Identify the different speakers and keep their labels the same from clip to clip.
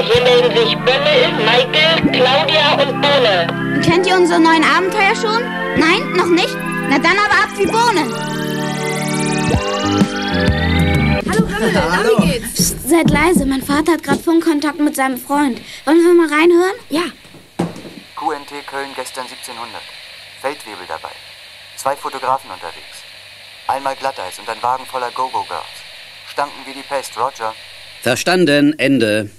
Speaker 1: Hier melden sich Bömmel, Michael, Claudia und Bohne.
Speaker 2: Kennt ihr unsere neuen Abenteuer schon? Nein, noch nicht? Na dann aber ab wie Bohnen.
Speaker 3: Hallo Bömmel, na wie geht's?
Speaker 2: Psst, seid leise, mein Vater hat gerade Funkkontakt mit seinem Freund. Wollen wir mal reinhören?
Speaker 3: Ja.
Speaker 4: QNT Köln gestern 1700. Feldwebel dabei. Zwei Fotografen unterwegs. Einmal Glatteis und ein Wagen voller Go-Go-Girls. Stanken wie die Pest, Roger.
Speaker 5: Verstanden, Ende.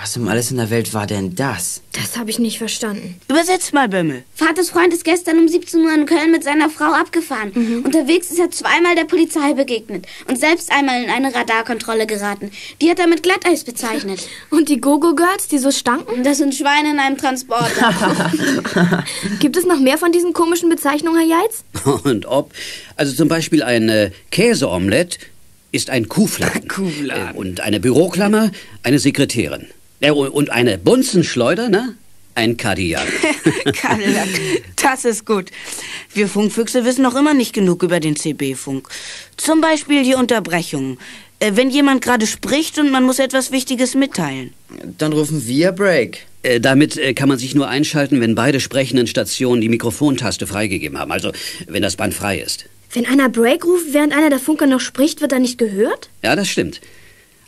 Speaker 6: Was um alles in der Welt war denn das?
Speaker 3: Das habe ich nicht verstanden.
Speaker 7: Übersetzt mal, Bömmel.
Speaker 2: Vaters Freund ist gestern um 17 Uhr in Köln mit seiner Frau abgefahren. Unterwegs ist er zweimal der Polizei begegnet und selbst einmal in eine Radarkontrolle geraten. Die hat er mit Glatteis bezeichnet.
Speaker 3: Und die Gogo-Girls, die so stanken?
Speaker 2: Das sind Schweine in einem Transporter.
Speaker 3: Gibt es noch mehr von diesen komischen Bezeichnungen, Herr Jeitz?
Speaker 5: Und ob. Also zum Beispiel ein äh, Käseomelett ist ein Kuhfladen.
Speaker 7: Kuhfladen.
Speaker 5: Äh, Und eine Büroklammer, eine Sekretärin. Äh, Und eine Bunzenschleuder, ne? Ein Kadiak.
Speaker 7: Cadillac. Das ist gut. Wir Funkfüchse wissen noch immer nicht genug über den CB-Funk. Zum Beispiel die Unterbrechung. Äh, Wenn jemand gerade spricht und man muss etwas Wichtiges mitteilen.
Speaker 6: Dann rufen wir Break.
Speaker 5: Äh, Damit äh, kann man sich nur einschalten, wenn beide sprechenden Stationen die Mikrofontaste freigegeben haben. Also, wenn das Band frei ist.
Speaker 3: Wenn einer Break ruft, während einer der Funker noch spricht, wird er nicht gehört?
Speaker 5: Ja, das stimmt.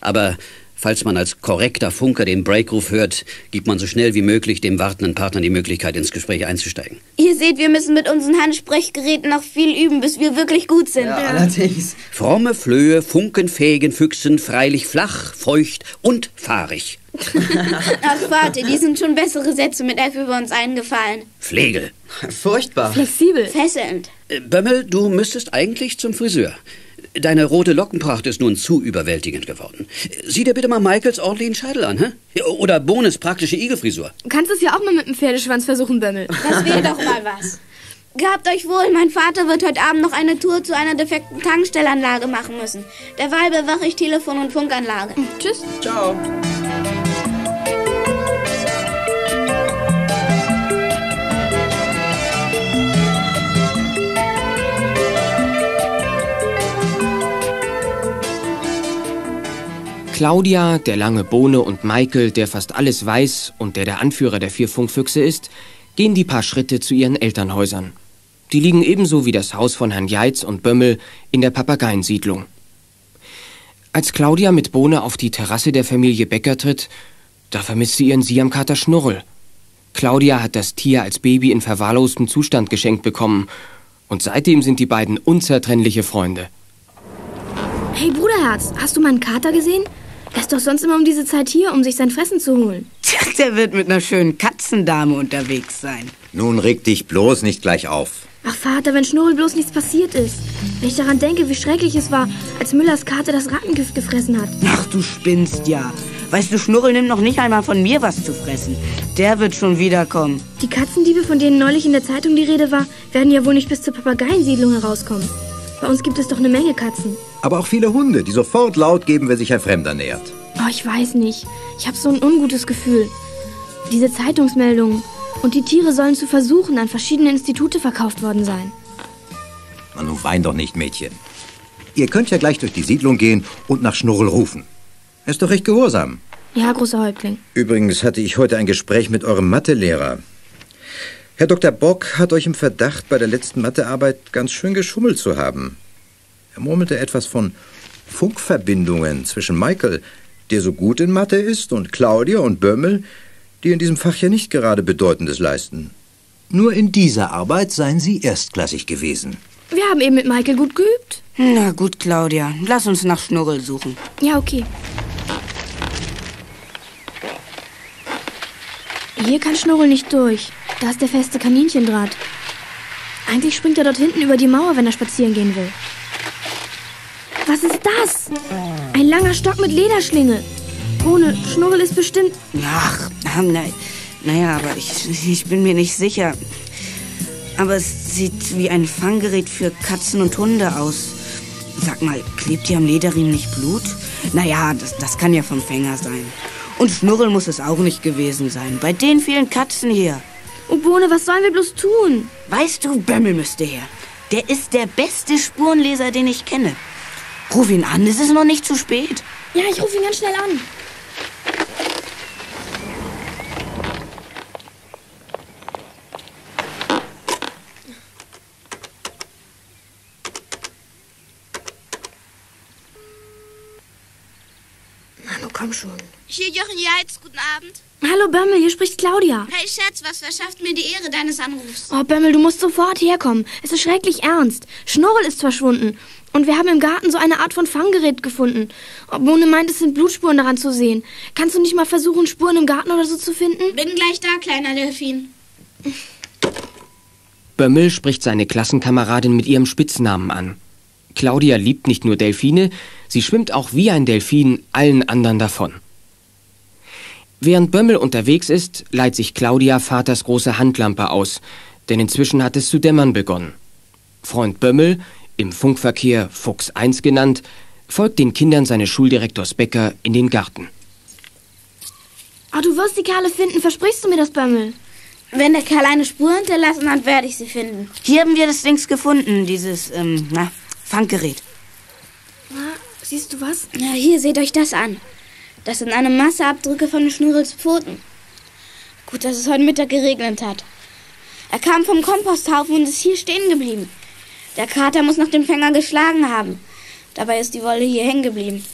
Speaker 5: Aber falls man als korrekter Funker den Breakruf hört, gibt man so schnell wie möglich dem wartenden Partner die Möglichkeit, ins Gespräch einzusteigen.
Speaker 2: Ihr seht, wir müssen mit unseren Handsprechgeräten noch viel üben, bis wir wirklich gut sind.
Speaker 6: allerdings.
Speaker 5: Fromme Flöhe, funkenfähigen Füchsen, freilich flach, feucht und fahrig.
Speaker 2: Ach, warte, die sind schon bessere Sätze mit F über uns eingefallen.
Speaker 5: Flegel.
Speaker 6: Furchtbar.
Speaker 3: Flexibel.
Speaker 2: Fesselnd.
Speaker 5: Äh, Bömmel, du müsstest eigentlich zum Friseur. Deine rote Lockenpracht ist nun zu überwältigend geworden. Sieh dir bitte mal Michaels ordentlichen Scheitel an, hä? Oder Bohnes praktische Igelfrisur.
Speaker 3: Du kannst es ja auch mal mit dem Pferdeschwanz versuchen, Bömmel.
Speaker 2: Das wäre doch mal was. Gehabt euch wohl, mein Vater wird heute Abend noch eine Tour zu einer defekten Tankstellanlage machen müssen. Derweil bewache ich Telefon- und Funkanlage.
Speaker 3: Tschüss.
Speaker 6: Ciao.
Speaker 8: Claudia, der lange Bohne und Michael, der fast alles weiß und der der Anführer der vier Funkfüchse ist, gehen die paar Schritte zu ihren Elternhäusern. Die liegen ebenso wie das Haus von Herrn Jeitz und Bömmel in der Papageiensiedlung. Als Claudia mit Bohne auf die Terrasse der Familie Becker tritt, da vermisst sie ihren Siamkater Schnurrel. Claudia hat das Tier als Baby in verwahrlostem Zustand geschenkt bekommen und seitdem sind die beiden unzertrennliche Freunde.
Speaker 3: Hey Bruderherz, hast du meinen Kater gesehen? Er ist doch sonst immer um diese Zeit hier, um sich sein Fressen zu holen.
Speaker 7: Tja, der wird mit einer schönen Katzendame unterwegs sein.
Speaker 9: Nun reg dich bloß nicht gleich auf.
Speaker 3: Ach Vater, wenn Schnurrel bloß nichts passiert ist. Wenn ich daran denke, wie schrecklich es war, als Müllers Kater das Rattengift gefressen hat.
Speaker 7: Ach, du spinnst ja. Weißt du, Schnurrel nimmt noch nicht einmal von mir was zu fressen. Der wird schon wiederkommen.
Speaker 3: Die Katzendiebe, von denen neulich in der Zeitung die Rede war, werden ja wohl nicht bis zur Papageiensiedlung herauskommen. Bei uns gibt es doch eine Menge Katzen.
Speaker 9: Aber auch viele Hunde, die sofort laut geben, wenn sich ein Fremder nähert.
Speaker 3: Oh, ich weiß nicht. Ich habe so ein ungutes Gefühl. Diese Zeitungsmeldungen. Und die Tiere sollen zu Versuchen an verschiedene Institute verkauft worden sein.
Speaker 9: Na, nun wein doch nicht, Mädchen. Ihr könnt ja gleich durch die Siedlung gehen und nach Schnurrel rufen. Er ist doch recht gehorsam.
Speaker 3: Ja, großer Häuptling.
Speaker 9: Übrigens hatte ich heute ein Gespräch mit eurem Mathelehrer. Herr Dr. Bock hat euch im Verdacht, bei der letzten Mathearbeit ganz schön geschummelt zu haben. Er murmelte etwas von Funkverbindungen zwischen Michael, der so gut in Mathe ist, und Claudia und Bömmel, die in diesem Fach ja nicht gerade Bedeutendes leisten. Nur in dieser Arbeit seien sie erstklassig gewesen.
Speaker 3: Wir haben eben mit Michael gut geübt.
Speaker 7: Na gut, Claudia, lass uns nach Schnurrel suchen.
Speaker 3: Ja, okay. Hier kann Schnurrel nicht durch. Da ist der feste Kaninchendraht. Eigentlich springt er dort hinten über die Mauer, wenn er spazieren gehen will. Was ist das? Ein langer Stock mit Lederschlinge. Ohne Schnurrel ist bestimmt.
Speaker 7: Ach, na, naja, aber ich, ich bin mir nicht sicher. Aber es sieht wie ein Fanggerät für Katzen und Hunde aus. Sag mal, klebt hier am Lederriemen nicht Blut? Naja, das, das kann ja vom Fänger sein. Und Schnurrel muss es auch nicht gewesen sein. Bei den vielen Katzen hier.
Speaker 3: Oh, Bohne, was sollen wir bloß tun?
Speaker 7: Weißt du, Bömmel müsste her. Der ist der beste Spurenleser, den ich kenne. Ruf ihn an, es ist noch nicht zu spät.
Speaker 3: Ja, ich rufe ihn ganz schnell an. komm schon.
Speaker 2: Hier, Jochen Jeitz, guten Abend.
Speaker 3: Hallo Bömmel, hier spricht Claudia.
Speaker 2: Hey Schatz, was verschafft mir die Ehre deines Anrufs?
Speaker 3: Oh, Bömmel, du musst sofort herkommen. Es ist schrecklich ernst. Schnurrel ist verschwunden. Und wir haben im Garten so eine Art von Fanggerät gefunden. Oh, Bohne meint, es sind Blutspuren daran zu sehen. Kannst du nicht mal versuchen, Spuren im Garten oder so zu finden?
Speaker 2: Bin gleich da, kleiner Delfin.
Speaker 8: Bömmel spricht seine Klassenkameradin mit ihrem Spitznamen an. Claudia liebt nicht nur Delfine, sie schwimmt auch wie ein Delfin allen anderen davon. Während Bömmel unterwegs ist, leiht sich Claudia Vaters große Handlampe aus, denn inzwischen hat es zu dämmern begonnen. Freund Bömmel, im Funkverkehr Fuchs 1 genannt, folgt den Kindern seines Schuldirektors Becker in den Garten.
Speaker 3: Oh, du wirst die Kerle finden, versprichst du mir das, Bömmel?
Speaker 2: Wenn der Kerl eine Spur hinterlassen hat, werde ich sie finden.
Speaker 7: Hier haben wir das Dings gefunden, dieses, ähm, na, Fanggerät.
Speaker 3: Na, siehst du was?
Speaker 2: Ja, hier, seht euch das an. Das sind eine Masse Abdrücke von Schnurrels Pfoten. Gut, dass es heute Mittag geregnet hat. Er kam vom Komposthaufen und ist hier stehen geblieben. Der Kater muss noch den Fänger geschlagen haben. Dabei ist die Wolle hier hängen geblieben.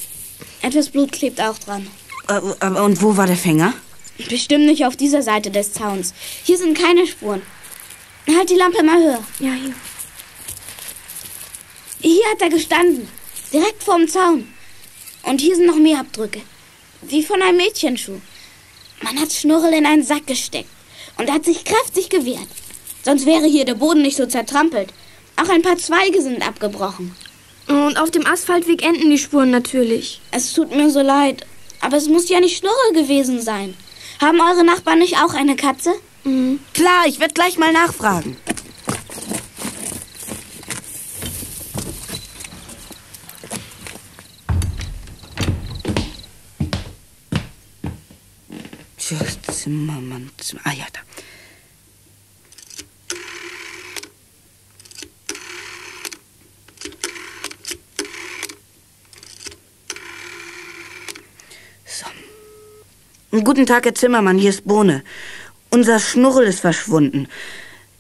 Speaker 2: Etwas Blut klebt auch dran.
Speaker 7: Äh, äh, und wo war der Fänger?
Speaker 2: Bestimmt nicht auf dieser Seite des Zauns. Hier sind keine Spuren. Halt die Lampe mal höher.
Speaker 3: Ja, hier.
Speaker 2: Hier hat er gestanden. Direkt vorm Zaun. Und hier sind noch mehr Abdrücke. Wie von einem Mädchenschuh. Man hat Schnurrel in einen Sack gesteckt. Und hat sich kräftig gewehrt. Sonst wäre hier der Boden nicht so zertrampelt. Auch ein paar Zweige sind abgebrochen.
Speaker 3: Und auf dem Asphaltweg enden die Spuren natürlich.
Speaker 2: Es tut mir so leid. Aber es muss ja nicht Schnurrel gewesen sein. Haben eure Nachbarn nicht auch eine Katze?
Speaker 7: Mhm. Klar, ich werde gleich mal nachfragen. Tja, Zimmermann, Zimmer. Ah ja, da. So. Guten Tag, Herr Zimmermann, hier ist Bohne. Unser Schnurrel ist verschwunden.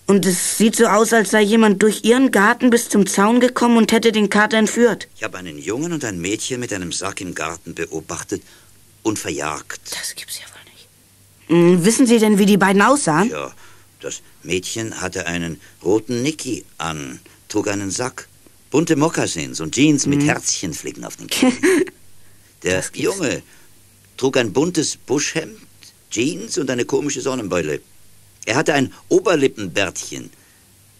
Speaker 7: Und es sieht so aus, als sei jemand durch Ihren Garten bis zum Zaun gekommen und hätte den Kater entführt.
Speaker 10: Ich habe einen Jungen und ein Mädchen mit einem Sack im Garten beobachtet und verjagt.
Speaker 7: Das gibt's ja wissen Sie denn, wie die beiden aussahen?
Speaker 10: Ja, das Mädchen hatte einen roten Nicky an, trug einen Sack, bunte Mokassins und Jeans mit Herzchenflicken auf den Knien. Der Junge trug ein buntes Buschhemd, Jeans und eine komische Sonnenbeule. Er hatte ein Oberlippenbärtchen,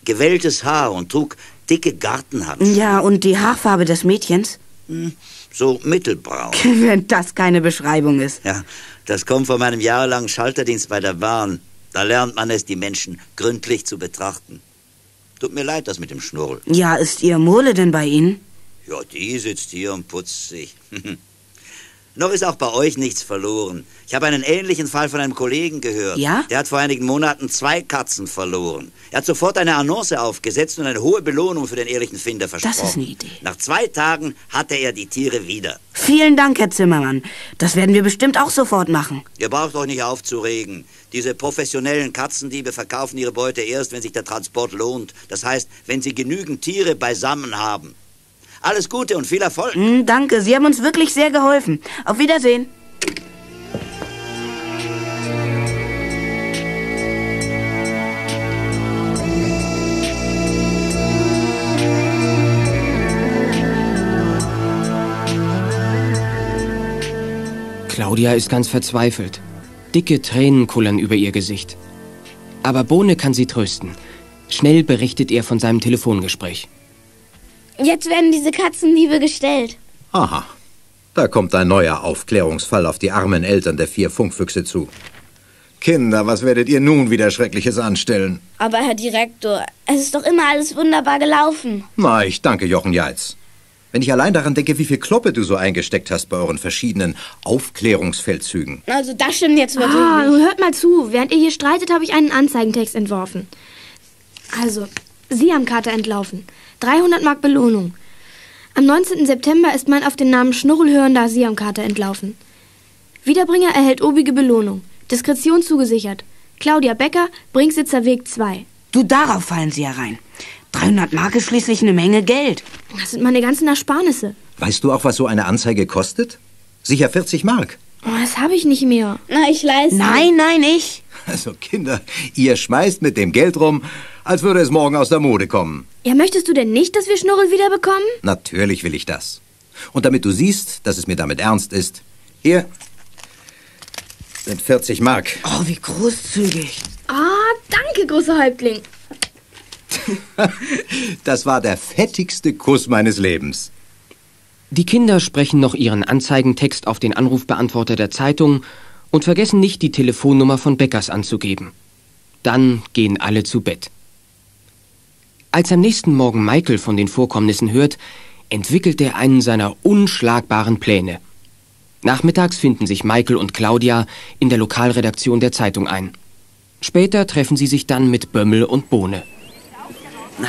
Speaker 10: gewelltes Haar und trug dicke Gartenhandschuhe.
Speaker 7: Ja, und die Haarfarbe des Mädchens?
Speaker 10: Hm, so mittelbraun.
Speaker 7: Wenn das keine Beschreibung ist.
Speaker 10: Ja, das kommt von meinem jahrelangen Schalterdienst bei der Bahn. Da lernt man es, die Menschen gründlich zu betrachten. Tut mir leid, das mit dem Schnurr.
Speaker 7: Ja, ist Ihr Mole denn bei Ihnen?
Speaker 10: Ja, die sitzt hier und putzt sich. Noch ist auch bei euch nichts verloren. Ich habe einen ähnlichen Fall von einem Kollegen gehört.
Speaker 7: Ja?
Speaker 10: Der hat vor einigen Monaten zwei Katzen verloren. Er hat sofort eine Annonce aufgesetzt und eine hohe Belohnung für den ehrlichen Finder versprochen.
Speaker 7: Das ist eine Idee.
Speaker 10: Nach zwei Tagen hatte er die Tiere wieder.
Speaker 7: Vielen Dank, Herr Zimmermann. Das werden wir bestimmt auch sofort machen.
Speaker 10: Ihr braucht euch nicht aufzuregen. Diese professionellen Katzendiebe verkaufen ihre Beute erst, wenn sich der Transport lohnt. Das heißt, wenn sie genügend Tiere beisammen haben. Alles Gute und viel Erfolg.
Speaker 7: Mm, danke, Sie haben uns wirklich sehr geholfen. Auf Wiedersehen.
Speaker 8: Claudia ist ganz verzweifelt. Dicke Tränen kullern über ihr Gesicht. Aber Bohne kann sie trösten. Schnell berichtet er von seinem Telefongespräch.
Speaker 2: Jetzt werden diese Katzendiebe gestellt.
Speaker 9: Aha. Da kommt ein neuer Aufklärungsfall auf die armen Eltern der vier Funkfüchse zu. Kinder, was werdet ihr nun wieder Schreckliches anstellen?
Speaker 2: Aber Herr Direktor, es ist doch immer alles wunderbar gelaufen.
Speaker 9: Na, ich danke Jochen Jeitz. Wenn ich allein daran denke, wie viel Kloppe du so eingesteckt hast bei euren verschiedenen Aufklärungsfeldzügen.
Speaker 2: Also das stimmt jetzt wirklich
Speaker 3: Ah,
Speaker 2: nicht.
Speaker 3: hört mal zu. Während ihr hier streitet, habe ich einen Anzeigentext entworfen. Also, Sie haben Karte entlaufen. 300 Mark Belohnung. Am 19. September ist mein auf den Namen Schnurrelhörender Siamkater entlaufen. Wiederbringer erhält obige Belohnung. Diskretion zugesichert. Claudia Becker, Bringsitzer Weg 2.
Speaker 7: Du, darauf fallen Sie herein. 300 Mark ist schließlich eine Menge Geld.
Speaker 3: Das sind meine ganzen Ersparnisse.
Speaker 9: Weißt du auch, was so eine Anzeige kostet? Sicher 40 Mark.
Speaker 3: Oh, das habe ich nicht mehr.
Speaker 2: Na, ich leiste.
Speaker 7: Nein, nein, ich.
Speaker 9: Also Kinder, ihr schmeißt mit dem Geld rum, als würde es morgen aus der Mode kommen.
Speaker 3: Ja, möchtest du denn nicht, dass wir Schnurrel wiederbekommen?
Speaker 9: Natürlich will ich das. Und damit du siehst, dass es mir damit ernst ist, hier sind 40 Mark.
Speaker 7: Oh, wie großzügig.
Speaker 3: Ah, danke, großer Häuptling.
Speaker 9: Das war der fettigste Kuss meines Lebens.
Speaker 8: Die Kinder sprechen noch ihren Anzeigentext auf den Anrufbeantworter der Zeitung und vergessen nicht, die Telefonnummer von Beckers anzugeben. Dann gehen alle zu Bett. Als am nächsten Morgen Michael von den Vorkommnissen hört, entwickelt er einen seiner unschlagbaren Pläne. Nachmittags finden sich Michael und Claudia in der Lokalredaktion der Zeitung ein. Später treffen sie sich dann mit Bömmel und Bohne.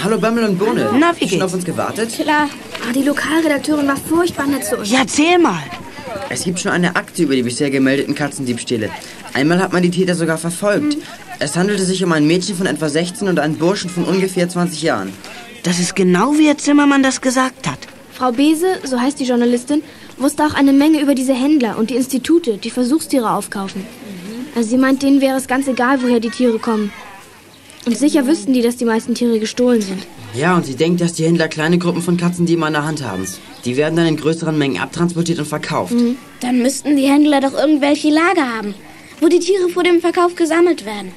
Speaker 6: Hallo Bömmel und Bohne.
Speaker 7: Na, wie
Speaker 6: Schon
Speaker 7: geht's?
Speaker 6: auf uns gewartet?
Speaker 2: Klar.
Speaker 3: Ah, die Lokalredakteurin war furchtbar nett zu uns.
Speaker 7: Ja, erzähl mal.
Speaker 6: Es gibt schon eine Akte über die bisher gemeldeten Katzendiebstähle. Einmal hat man die Täter sogar verfolgt. Es handelte sich um ein Mädchen von etwa 16 und einen Burschen von ungefähr 20 Jahren.
Speaker 7: Das ist genau wie Herr Zimmermann das gesagt hat.
Speaker 3: Frau Bese, so heißt die Journalistin, wusste auch eine Menge über diese Händler und die Institute, die Versuchstiere aufkaufen. Also sie meint, denen wäre es ganz egal, woher die Tiere kommen. Und sicher wüssten die, dass die meisten Tiere gestohlen sind.
Speaker 6: Ja, und sie denkt, dass die Händler kleine Gruppen von Katzendieben an der Hand haben. Die werden dann in größeren Mengen abtransportiert und verkauft.
Speaker 2: Dann müssten die Händler doch irgendwelche Lager haben, wo die Tiere vor dem Verkauf gesammelt werden.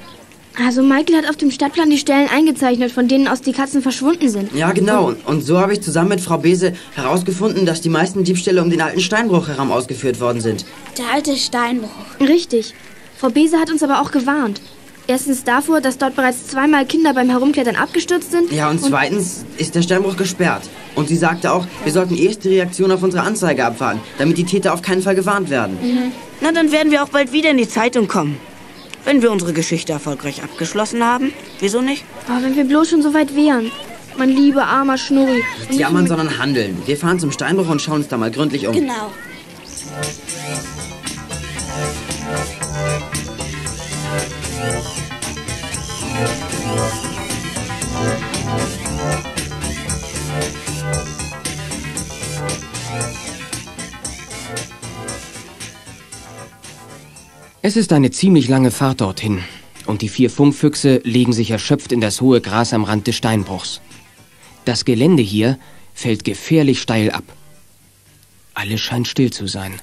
Speaker 3: Also Michael hat auf dem Stadtplan die Stellen eingezeichnet, von denen aus die Katzen verschwunden sind.
Speaker 6: Ja, genau. Und, und so habe ich zusammen mit Frau Bese herausgefunden, dass die meisten Diebstähle um den alten Steinbruch herum ausgeführt worden sind.
Speaker 2: Der alte Steinbruch.
Speaker 3: Richtig. Frau Bese hat uns aber auch gewarnt. Erstens davor, dass dort bereits zweimal Kinder beim Herumklettern abgestürzt sind.
Speaker 6: Ja, und zweitens ist der Steinbruch gesperrt. Und sie sagte auch, wir sollten erst die Reaktion auf unsere Anzeige abwarten, damit die Täter auf keinen Fall gewarnt werden.
Speaker 7: Na, dann werden wir auch bald wieder in die Zeitung kommen. Wenn wir unsere Geschichte erfolgreich abgeschlossen haben. Wieso nicht?
Speaker 3: Oh, wenn wir bloß schon so weit wären. Mein lieber armer Schnurri.
Speaker 6: Nicht jammern, sondern handeln. Wir fahren zum Steinbruch und schauen uns da mal gründlich um.
Speaker 2: Genau.
Speaker 8: Es ist eine ziemlich lange Fahrt dorthin und die vier Funkfüchse legen sich erschöpft in das hohe Gras am Rand des Steinbruchs. Das Gelände hier fällt gefährlich steil ab. Alles scheint still zu sein.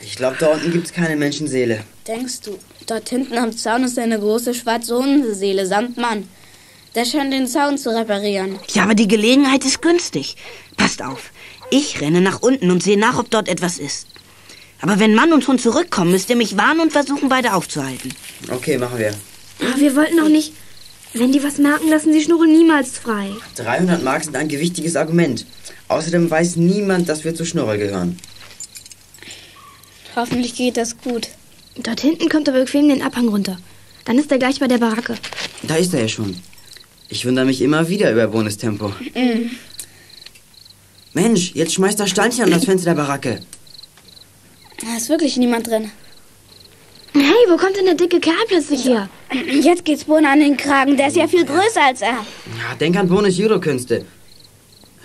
Speaker 6: Ich glaube, da unten gibt's keine Menschenseele.
Speaker 2: Denkst du, dort hinten am Zaun ist eine große schwarze Hundeseele samt Mann. Der scheint den Zaun zu reparieren.
Speaker 7: Ja, aber die Gelegenheit ist günstig. Passt auf. Ich renne nach unten und sehe nach, ob dort etwas ist. Aber wenn Mann und Hund zurückkommen, müsst ihr mich warnen und versuchen, beide aufzuhalten.
Speaker 6: Okay, machen wir.
Speaker 3: Aber wir wollten auch nicht... Wenn die was merken, lassen sie Schnurre niemals frei.
Speaker 6: 300 Mark sind ein gewichtiges Argument. Außerdem weiß niemand, dass wir zu Schnurrel gehören.
Speaker 2: Hoffentlich geht das gut.
Speaker 3: Dort hinten kommt er bequem den Abhang runter. Dann ist er gleich bei der Baracke.
Speaker 6: Da ist er ja schon. Ich wundere mich immer wieder über Bones Tempo. Mensch, jetzt schmeißt das Steinchen an das Fenster der Baracke.
Speaker 2: Da ist wirklich niemand drin.
Speaker 3: Hey, wo kommt denn der dicke Kerl plötzlich her?
Speaker 2: Jetzt geht's Bohne an den Kragen. Der ist ja viel größer als er.
Speaker 6: Ja, denk an Bones Judo-Künste.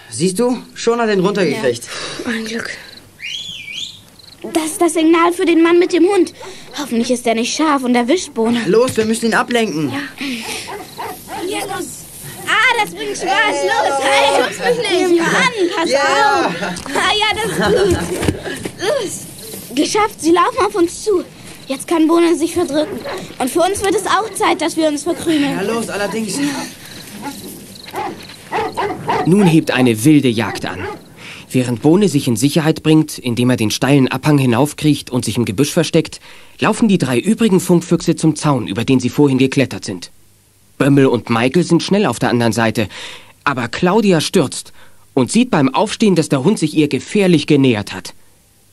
Speaker 6: Siehst du? Schon hat er ihn runtergekriegt.
Speaker 3: Ein Glück.
Speaker 2: Das ist das Signal für den Mann mit dem Hund. Hoffentlich ist er nicht scharf und erwischt Bohne.
Speaker 6: Los, wir müssen ihn ablenken.
Speaker 2: Ja, los. Das bringt Spaß. Los, hey, schubst mich nicht. Mann, pass
Speaker 6: Ja.
Speaker 2: auf. Ah, ja, das ist gut. Los. Geschafft, sie laufen auf uns zu. Jetzt kann Bohne sich verdrücken. Und für uns wird es auch Zeit, dass wir uns verkrümeln.
Speaker 6: Ja, los, allerdings.
Speaker 8: Nun hebt eine wilde Jagd an. Während Bohne sich in Sicherheit bringt, indem er den steilen Abhang hinaufkriecht und sich im Gebüsch versteckt, laufen die drei übrigen Funkfüchse zum Zaun, über den sie vorhin geklettert sind. Bömmel und Michael sind schnell auf der anderen Seite, aber Claudia stürzt und sieht beim Aufstehen, dass der Hund sich ihr gefährlich genähert hat.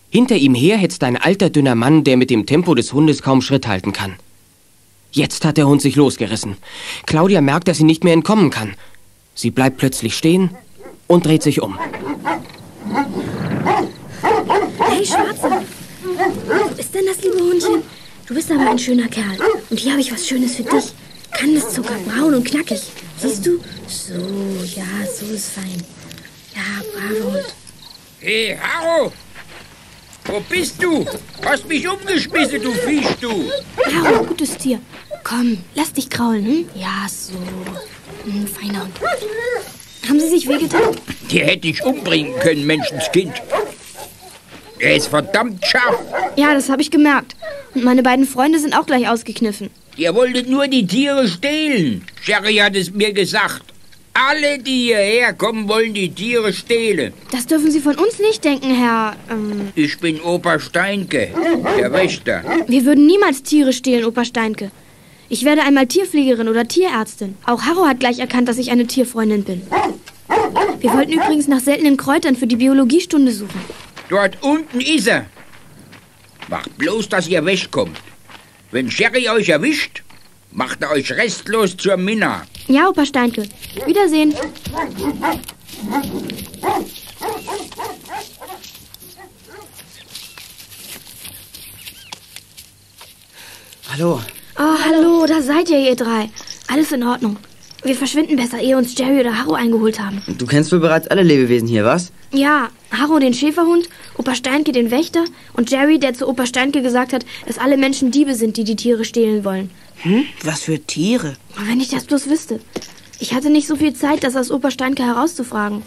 Speaker 8: Hinter ihm her hetzt ein alter, dünner Mann, der mit dem Tempo des Hundes kaum Schritt halten kann. Jetzt hat der Hund sich losgerissen. Claudia merkt, dass sie nicht mehr entkommen kann. Sie bleibt plötzlich stehen und dreht sich um.
Speaker 3: Hey, Schwarzer. Wo ist denn das liebe Hundchen? Du bist aber ein schöner Kerl. Und hier habe ich was Schönes für dich. Kandiszucker, braun und knackig. Siehst du? So, ja, so ist fein. Ja, bravo.
Speaker 11: Hey, Harro! Wo bist du? Hast mich umgeschmissen, du Viech, du!
Speaker 3: Haro, gutes Tier. Komm, lass dich kraulen, hm? Ja, so. Ein feiner Hund. Haben Sie sich wehgetan?
Speaker 11: Die hätte ich umbringen können, Menschenskind. Er ist verdammt scharf.
Speaker 3: Ja, das habe ich gemerkt. Und meine beiden Freunde sind auch gleich ausgekniffen.
Speaker 11: Ihr wolltet nur die Tiere stehlen. Sherry hat es mir gesagt. Alle, die hierher kommen, wollen die Tiere stehlen.
Speaker 3: Das dürfen Sie von uns nicht denken, Herr. Ähm,
Speaker 11: Ich bin Opa Steinke, der Wächter.
Speaker 3: wir würden niemals Tiere stehlen, Opa Steinke. Ich werde einmal Tierpflegerin oder Tierärztin. Auch Harro hat gleich erkannt, dass ich eine Tierfreundin bin. Wir wollten übrigens nach seltenen Kräutern für die Biologiestunde suchen.
Speaker 11: Dort unten ist er. Macht bloß, dass ihr wegkommt. Wenn Sherry euch erwischt, macht er euch restlos zur Minna.
Speaker 3: Ja, Opa Steinke. Wiedersehen.
Speaker 6: Hallo.
Speaker 3: Oh, hallo, da seid ihr, ihr drei. Alles in Ordnung. Wir verschwinden besser, ehe uns Jerry oder Harro eingeholt haben.
Speaker 6: Du kennst wohl bereits alle Lebewesen hier, was?
Speaker 3: Ja, Harro den Schäferhund, Opa Steinke den Wächter und Jerry, der zu Opa Steinke gesagt hat, dass alle Menschen Diebe sind, die die Tiere stehlen wollen.
Speaker 7: Hm? Was für Tiere?
Speaker 3: Wenn ich das bloß wüsste. Ich hatte nicht so viel Zeit, das aus Opa Steinke herauszufragen.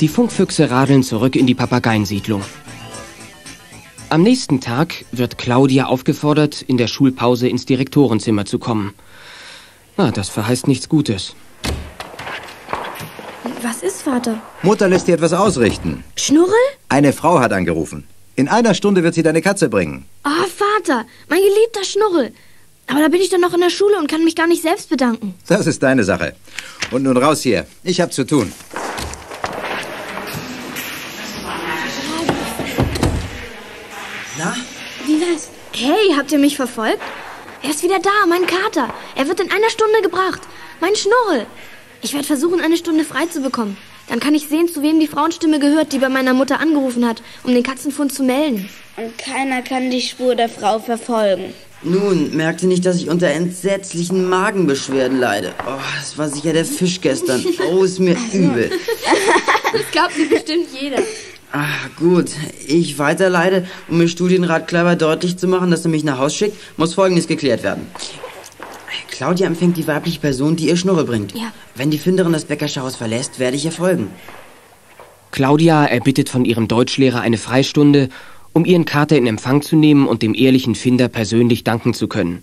Speaker 8: Die Funkfüchse radeln zurück in die Papageiensiedlung. Am nächsten Tag wird Claudia aufgefordert, in der Schulpause ins Direktorenzimmer zu kommen. Na, das verheißt nichts Gutes.
Speaker 3: Was ist, Vater?
Speaker 9: Mutter lässt dir etwas ausrichten.
Speaker 3: Schnurrel?
Speaker 9: Eine Frau hat angerufen. In einer Stunde wird sie deine Katze bringen.
Speaker 3: Oh, Vater, mein geliebter Schnurrel. Aber da bin ich doch noch in der Schule und kann mich gar nicht selbst bedanken.
Speaker 9: Das ist deine Sache. Und nun raus hier. Ich hab zu tun.
Speaker 3: War's? Hey, habt ihr mich verfolgt? Er ist wieder da, mein Kater. Er wird in einer Stunde gebracht. Mein Schnurrel. Ich werde versuchen, eine Stunde frei zu bekommen. Dann kann ich sehen, zu wem die Frauenstimme gehört, die bei meiner Mutter angerufen hat, um den Katzenfund zu melden.
Speaker 2: Und keiner kann die Spur der Frau verfolgen.
Speaker 6: Nun, merkte nicht, dass ich unter entsetzlichen Magenbeschwerden leide. Oh, das war sicher der Fisch gestern. Oh, ist mir übel.
Speaker 3: Das glaubt mir bestimmt jeder.
Speaker 6: Ah, gut. Ich weiterleide, um mir Studienrat Kleiber deutlich zu machen, dass er mich nach Haus schickt, muss Folgendes geklärt werden. Claudia empfängt die weibliche Person, die ihr Schnurre bringt.
Speaker 3: Ja.
Speaker 6: Wenn die Finderin das Bäckersche Haus verlässt, werde ich ihr folgen.
Speaker 8: Claudia erbittet von ihrem Deutschlehrer eine Freistunde, um ihren Kater in Empfang zu nehmen und dem ehrlichen Finder persönlich danken zu können.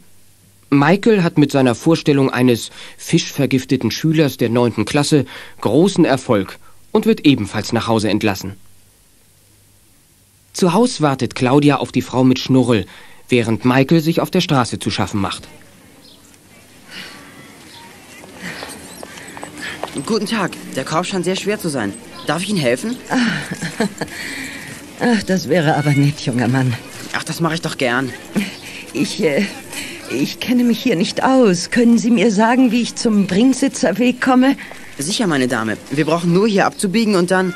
Speaker 8: Michael hat mit seiner Vorstellung eines fischvergifteten Schülers der neunten Klasse großen Erfolg und wird ebenfalls nach Hause entlassen. Zu Haus wartet Claudia auf die Frau mit Schnurrel, während Michael sich auf der Straße zu schaffen macht.
Speaker 6: Guten Tag. Der Korb scheint sehr schwer zu sein. Darf ich Ihnen helfen?
Speaker 12: Ach, das wäre aber nett, junger Mann.
Speaker 6: Ach, das mache ich doch gern.
Speaker 12: Ich, äh, ich kenne mich hier nicht aus. Können Sie mir sagen, wie ich zum Bringsitzerweg komme?
Speaker 6: Sicher, meine Dame. Wir brauchen nur hier abzubiegen und dann...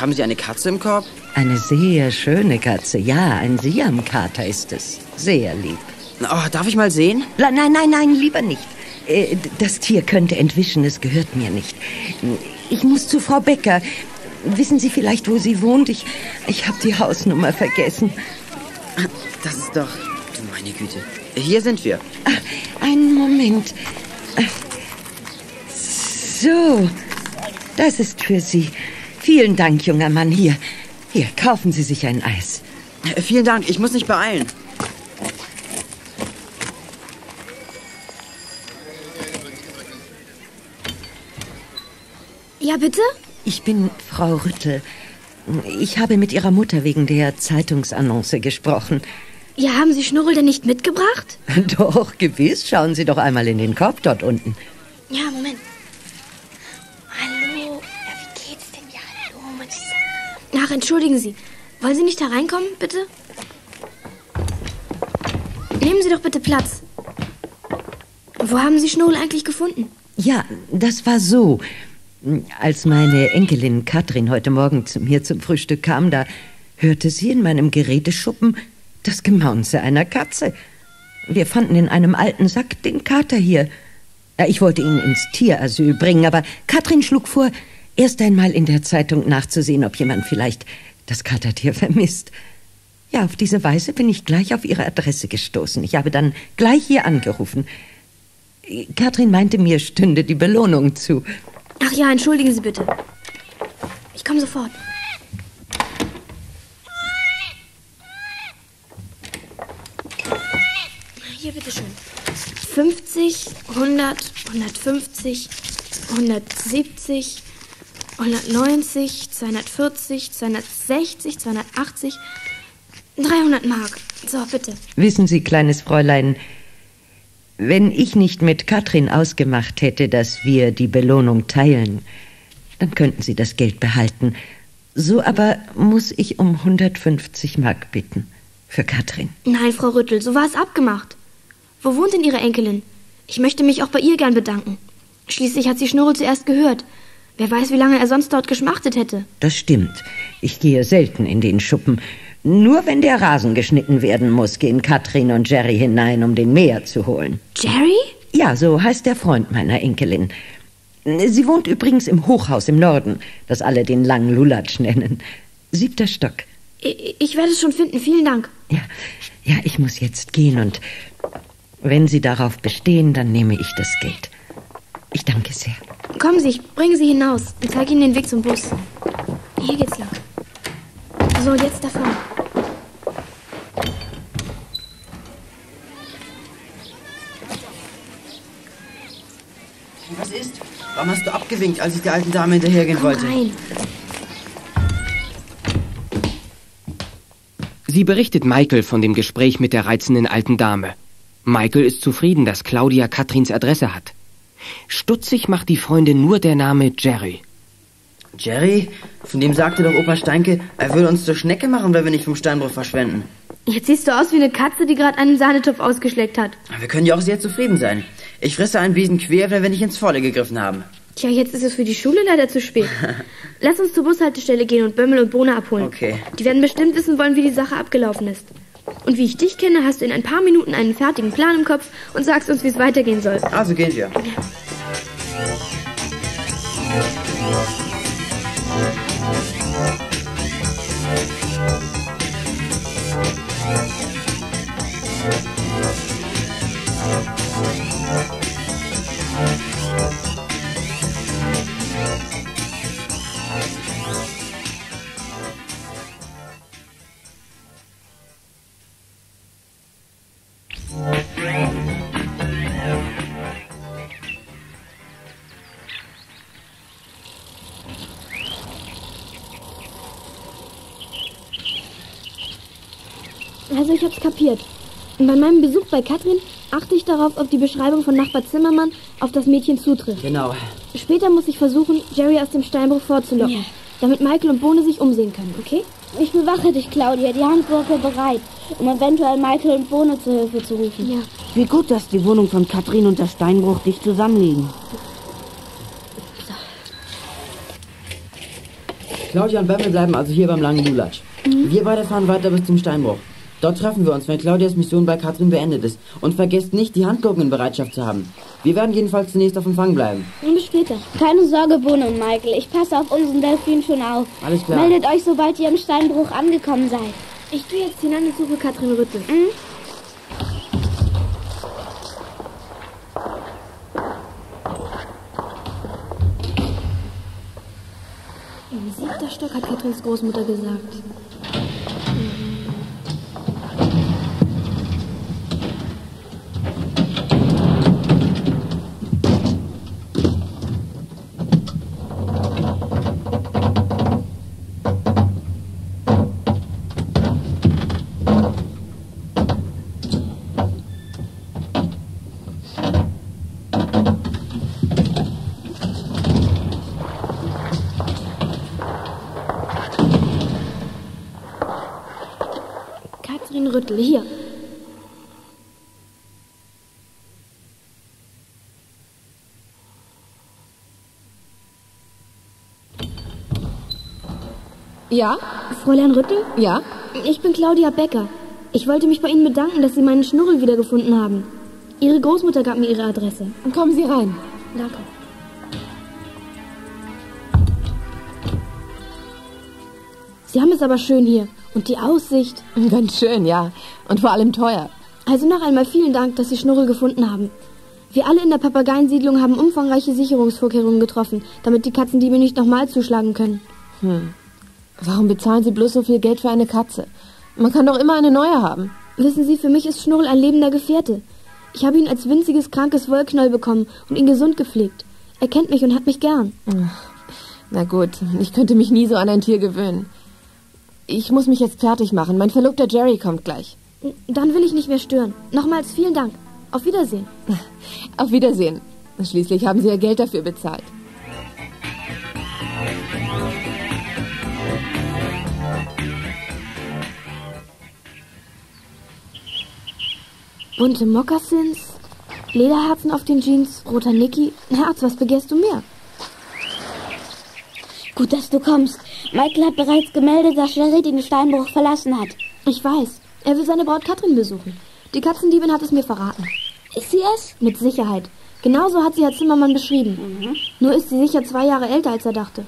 Speaker 6: Haben Sie eine Katze im Korb?
Speaker 12: Eine sehr schöne Katze. Ja, ein Siamkater ist es. Sehr lieb.
Speaker 6: Oh, darf ich mal sehen?
Speaker 12: Nein, nein, nein, lieber nicht. Äh, Das Tier könnte entwischen, es gehört mir nicht. Ich muss zu Frau Becker. Wissen Sie vielleicht, wo sie wohnt? Ich, ich habe die Hausnummer vergessen.
Speaker 6: Das ist doch... Du meine Güte. Hier sind wir.
Speaker 12: Einen Moment. So, das ist für Sie. Vielen Dank, junger Mann. Hier, hier, kaufen Sie sich ein Eis.
Speaker 6: Vielen Dank. Ich muss mich beeilen.
Speaker 3: Ja, bitte?
Speaker 12: Ich bin Frau Rüttel. Ich habe mit Ihrer Mutter wegen der Zeitungsannonce gesprochen.
Speaker 3: Ja, haben Sie Schnurrel denn nicht mitgebracht?
Speaker 12: Doch, gewiss. Schauen Sie doch einmal in den Korb dort unten.
Speaker 3: Ja, Moment. Hallo. Ja, wie geht's denn? Ja, hallo, Matissa. Ach, entschuldigen Sie. Wollen Sie nicht hereinkommen, bitte? Nehmen Sie doch bitte Platz. Wo haben Sie Schnurrel eigentlich gefunden?
Speaker 12: Ja, das war so. Als meine Enkelin Katrin heute Morgen zu mir zum Frühstück kam, da hörte sie in meinem Geräteschuppen das Gemaunze einer Katze. Wir fanden in einem alten Sack den Kater hier. Ich wollte ihn ins Tierasyl bringen, aber Katrin schlug vor, erst einmal in der Zeitung nachzusehen, ob jemand vielleicht das Katertier vermisst. Ja, auf diese Weise bin ich gleich auf ihre Adresse gestoßen. Ich habe dann gleich hier angerufen. Katrin meinte, mir stünde die Belohnung zu.
Speaker 3: Ach ja, entschuldigen Sie bitte. Ich komme sofort. Hier, bitteschön. 50, 100, 150, 170, 190, 240, 260, 280, 300 Mark. So, bitte.
Speaker 12: Wissen Sie, kleines Fräulein, wenn ich nicht mit Katrin ausgemacht hätte, dass wir die Belohnung teilen, dann könnten Sie das Geld behalten. So aber muss ich um 150 Mark bitten. Für Katrin.
Speaker 3: Nein, Frau Rüttel, so war es abgemacht. Wo wohnt denn Ihre Enkelin? Ich möchte mich auch bei ihr gern bedanken. Schließlich hat sie Schnurre zuerst gehört. Wer weiß, wie lange er sonst dort geschmachtet hätte.
Speaker 12: Das stimmt. Ich gehe selten in den Schuppen. Nur wenn der Rasen geschnitten werden muss, gehen Katrin und Jerry hinein, um den Mäher zu holen.
Speaker 3: Jerry?
Speaker 12: Ja, so heißt der Freund meiner Enkelin. Sie wohnt übrigens im Hochhaus im Norden, das alle den langen Lulatsch nennen. Siebter Stock.
Speaker 3: Ich, ich werde es schon finden. Vielen Dank.
Speaker 12: Ja, ja, ich muss jetzt gehen und wenn Sie darauf bestehen, dann nehme ich das Geld. Ich danke sehr.
Speaker 3: Kommen Sie, ich bringe Sie hinaus und zeige Ihnen den Weg zum Bus. Hier geht's lang. So, jetzt davon.
Speaker 6: Was ist? Warum hast du abgewinkt, als ich der alten Dame hinterhergehen
Speaker 3: Komm
Speaker 6: wollte?
Speaker 3: rein.
Speaker 8: Sie berichtet Michael von dem Gespräch mit der reizenden alten Dame. Michael ist zufrieden, dass Claudia Katrins Adresse hat. Stutzig macht die Freundin nur der Name Jerry.
Speaker 6: Jerry? Von dem sagte doch Opa Steinke, er würde uns zur Schnecke machen, wenn wir nicht vom Steinbruch verschwenden.
Speaker 3: Jetzt siehst du aus wie eine Katze, die gerade einen Sahnetopf ausgeschleckt hat.
Speaker 6: Wir können ja auch sehr zufrieden sein. Ich frisse einen Besen quer, wenn wir nicht ins Volle gegriffen haben.
Speaker 3: Tja, jetzt ist es für die Schule leider zu spät. Lass uns zur Bushaltestelle gehen und Bömmel und Bohne abholen.
Speaker 6: Okay.
Speaker 3: Die werden bestimmt wissen wollen, wie die Sache abgelaufen ist. Und wie ich dich kenne, hast du in ein paar Minuten einen fertigen Plan im Kopf und sagst uns, wie es weitergehen soll.
Speaker 6: Also gehen wir.
Speaker 3: Also Und bei meinem Besuch bei Katrin achte ich darauf, ob die Beschreibung von Nachbar Zimmermann auf das Mädchen zutrifft.
Speaker 6: Genau.
Speaker 3: Später muss ich versuchen, Jerry aus dem Steinbruch vorzulocken,
Speaker 2: Ja.
Speaker 3: damit Michael und Bohne sich umsehen können, okay?
Speaker 2: Ich bewache dich, Claudia. Die Handwerker bereit, um eventuell Michael und Bohne zur Hilfe zu rufen.
Speaker 3: Ja.
Speaker 7: Wie gut, dass die Wohnung von Katrin und der Steinbruch dicht zusammenliegen.
Speaker 6: Claudia und Bämmel bleiben also hier beim langen Lulatsch. Wir beide fahren weiter bis zum Steinbruch. Dort treffen wir uns, wenn Claudias Mission bei Katrin beendet ist. Und vergesst nicht, die Handgurken in Bereitschaft zu haben. Wir werden jedenfalls zunächst auf Empfang bleiben.
Speaker 3: Und bis später.
Speaker 2: Keine Sorge, Bohne und Michael. Ich passe auf unseren Delfin schon auf.
Speaker 6: Alles klar.
Speaker 2: Meldet euch, sobald ihr im Steinbruch angekommen seid.
Speaker 3: Ich gehe jetzt hinein und suche Katrin Rüttel. Im siebter Stock hat Katrins Großmutter gesagt. Rüttel, hier.
Speaker 13: Ja?
Speaker 3: Fräulein Rüttel?
Speaker 13: Ja?
Speaker 3: Ich bin Claudia Becker. Ich wollte mich bei Ihnen bedanken, dass Sie meinen Schnurri wiedergefunden haben. Ihre Großmutter gab mir Ihre Adresse.
Speaker 13: Kommen Sie rein.
Speaker 3: Danke. Sie haben es aber schön hier. Und die Aussicht.
Speaker 13: Ganz schön, ja. Und vor allem teuer.
Speaker 3: Also noch einmal vielen Dank, dass Sie Schnurre gefunden haben. Wir alle in der Papageiensiedlung haben umfangreiche Sicherungsvorkehrungen getroffen, damit die Katzendiebe nicht nochmal zuschlagen können.
Speaker 13: Hm. Warum bezahlen Sie bloß so viel Geld für eine Katze? Man kann doch immer eine neue haben.
Speaker 3: Wissen Sie, für mich ist Schnurrel ein lebender Gefährte. Ich habe ihn als winziges, krankes Wollknäuel bekommen und ihn gesund gepflegt. Er kennt mich und hat mich gern.
Speaker 13: Na gut, ich könnte mich nie so an ein Tier gewöhnen. Ich muss mich jetzt fertig machen. Mein Verlobter Jerry kommt gleich.
Speaker 3: Dann will ich nicht mehr stören. Nochmals vielen Dank. Auf Wiedersehen.
Speaker 13: Auf Wiedersehen. Schließlich haben Sie ja Geld dafür bezahlt.
Speaker 3: Bunte Mokassins, Lederherzen auf den Jeans, roter Nicky. Herz, was begehrst du mehr?
Speaker 2: Gut, dass du kommst. Michael hat bereits gemeldet, dass Jerry den Steinbruch verlassen hat.
Speaker 3: Ich weiß. Er will seine Braut Katrin besuchen. Die Katzendiebin hat es mir verraten.
Speaker 2: Ist sie es?
Speaker 3: Mit Sicherheit. Genauso hat sie Herr Zimmermann beschrieben.
Speaker 2: Mhm.
Speaker 3: Nur ist sie sicher zwei Jahre älter, als er dachte.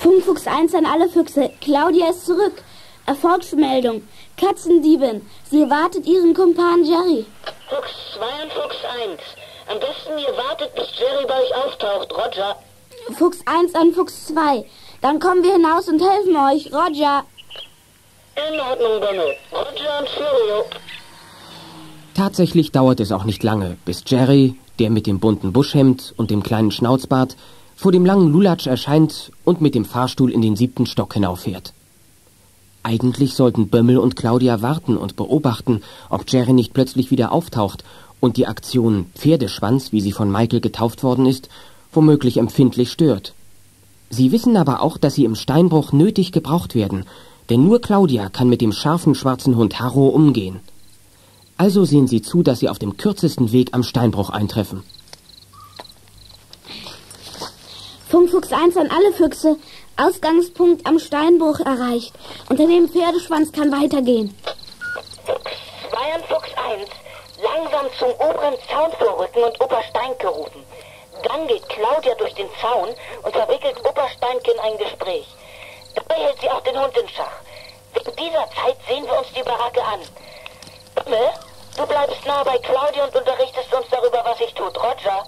Speaker 2: Funkfuchs 1 an alle Füchse. Claudia ist zurück. Erfolgsmeldung. Katzendiebin. Sie erwartet ihren Kumpan Jerry.
Speaker 1: Fuchs 2 und Fuchs 1. Am besten ihr wartet, bis Jerry bei euch auftaucht. Roger.
Speaker 2: Fuchs 1 an Fuchs 2. Dann kommen wir hinaus und helfen euch. Roger.
Speaker 1: In Ordnung, Benno. Roger und Furio.
Speaker 8: Tatsächlich dauert es auch nicht lange, bis Jerry, der mit dem bunten Buschhemd und dem kleinen Schnauzbart, vor dem langen Lulatsch erscheint und mit dem Fahrstuhl in den siebten Stock hinauffährt. Eigentlich sollten Bömmel und Claudia warten und beobachten, ob Jerry nicht plötzlich wieder auftaucht und die Aktion Pferdeschwanz, wie sie von Michael getauft worden ist, womöglich empfindlich stört. Sie wissen aber auch, dass sie im Steinbruch nötig gebraucht werden, denn nur Claudia kann mit dem scharfen schwarzen Hund Harro umgehen. Also sehen sie zu, dass sie auf dem kürzesten Weg am Steinbruch eintreffen.
Speaker 2: Funkfuchs 1 an alle Füchse. Ausgangspunkt am Steinbruch erreicht. Unter dem Pferdeschwanz kann weitergehen.
Speaker 1: Fuchs 2 und Fuchs 1. Langsam zum oberen Zaun vorrücken und Opa Steinke rufen. Dann geht Claudia durch den Zaun und verwickelt Opa Steinke in ein Gespräch. Dabei hält sie auch den Hund in Schach. Wegen dieser Zeit sehen wir uns die Baracke an. Bimmel, du bleibst nah bei Claudia und unterrichtest uns darüber, was sich tut. Roger.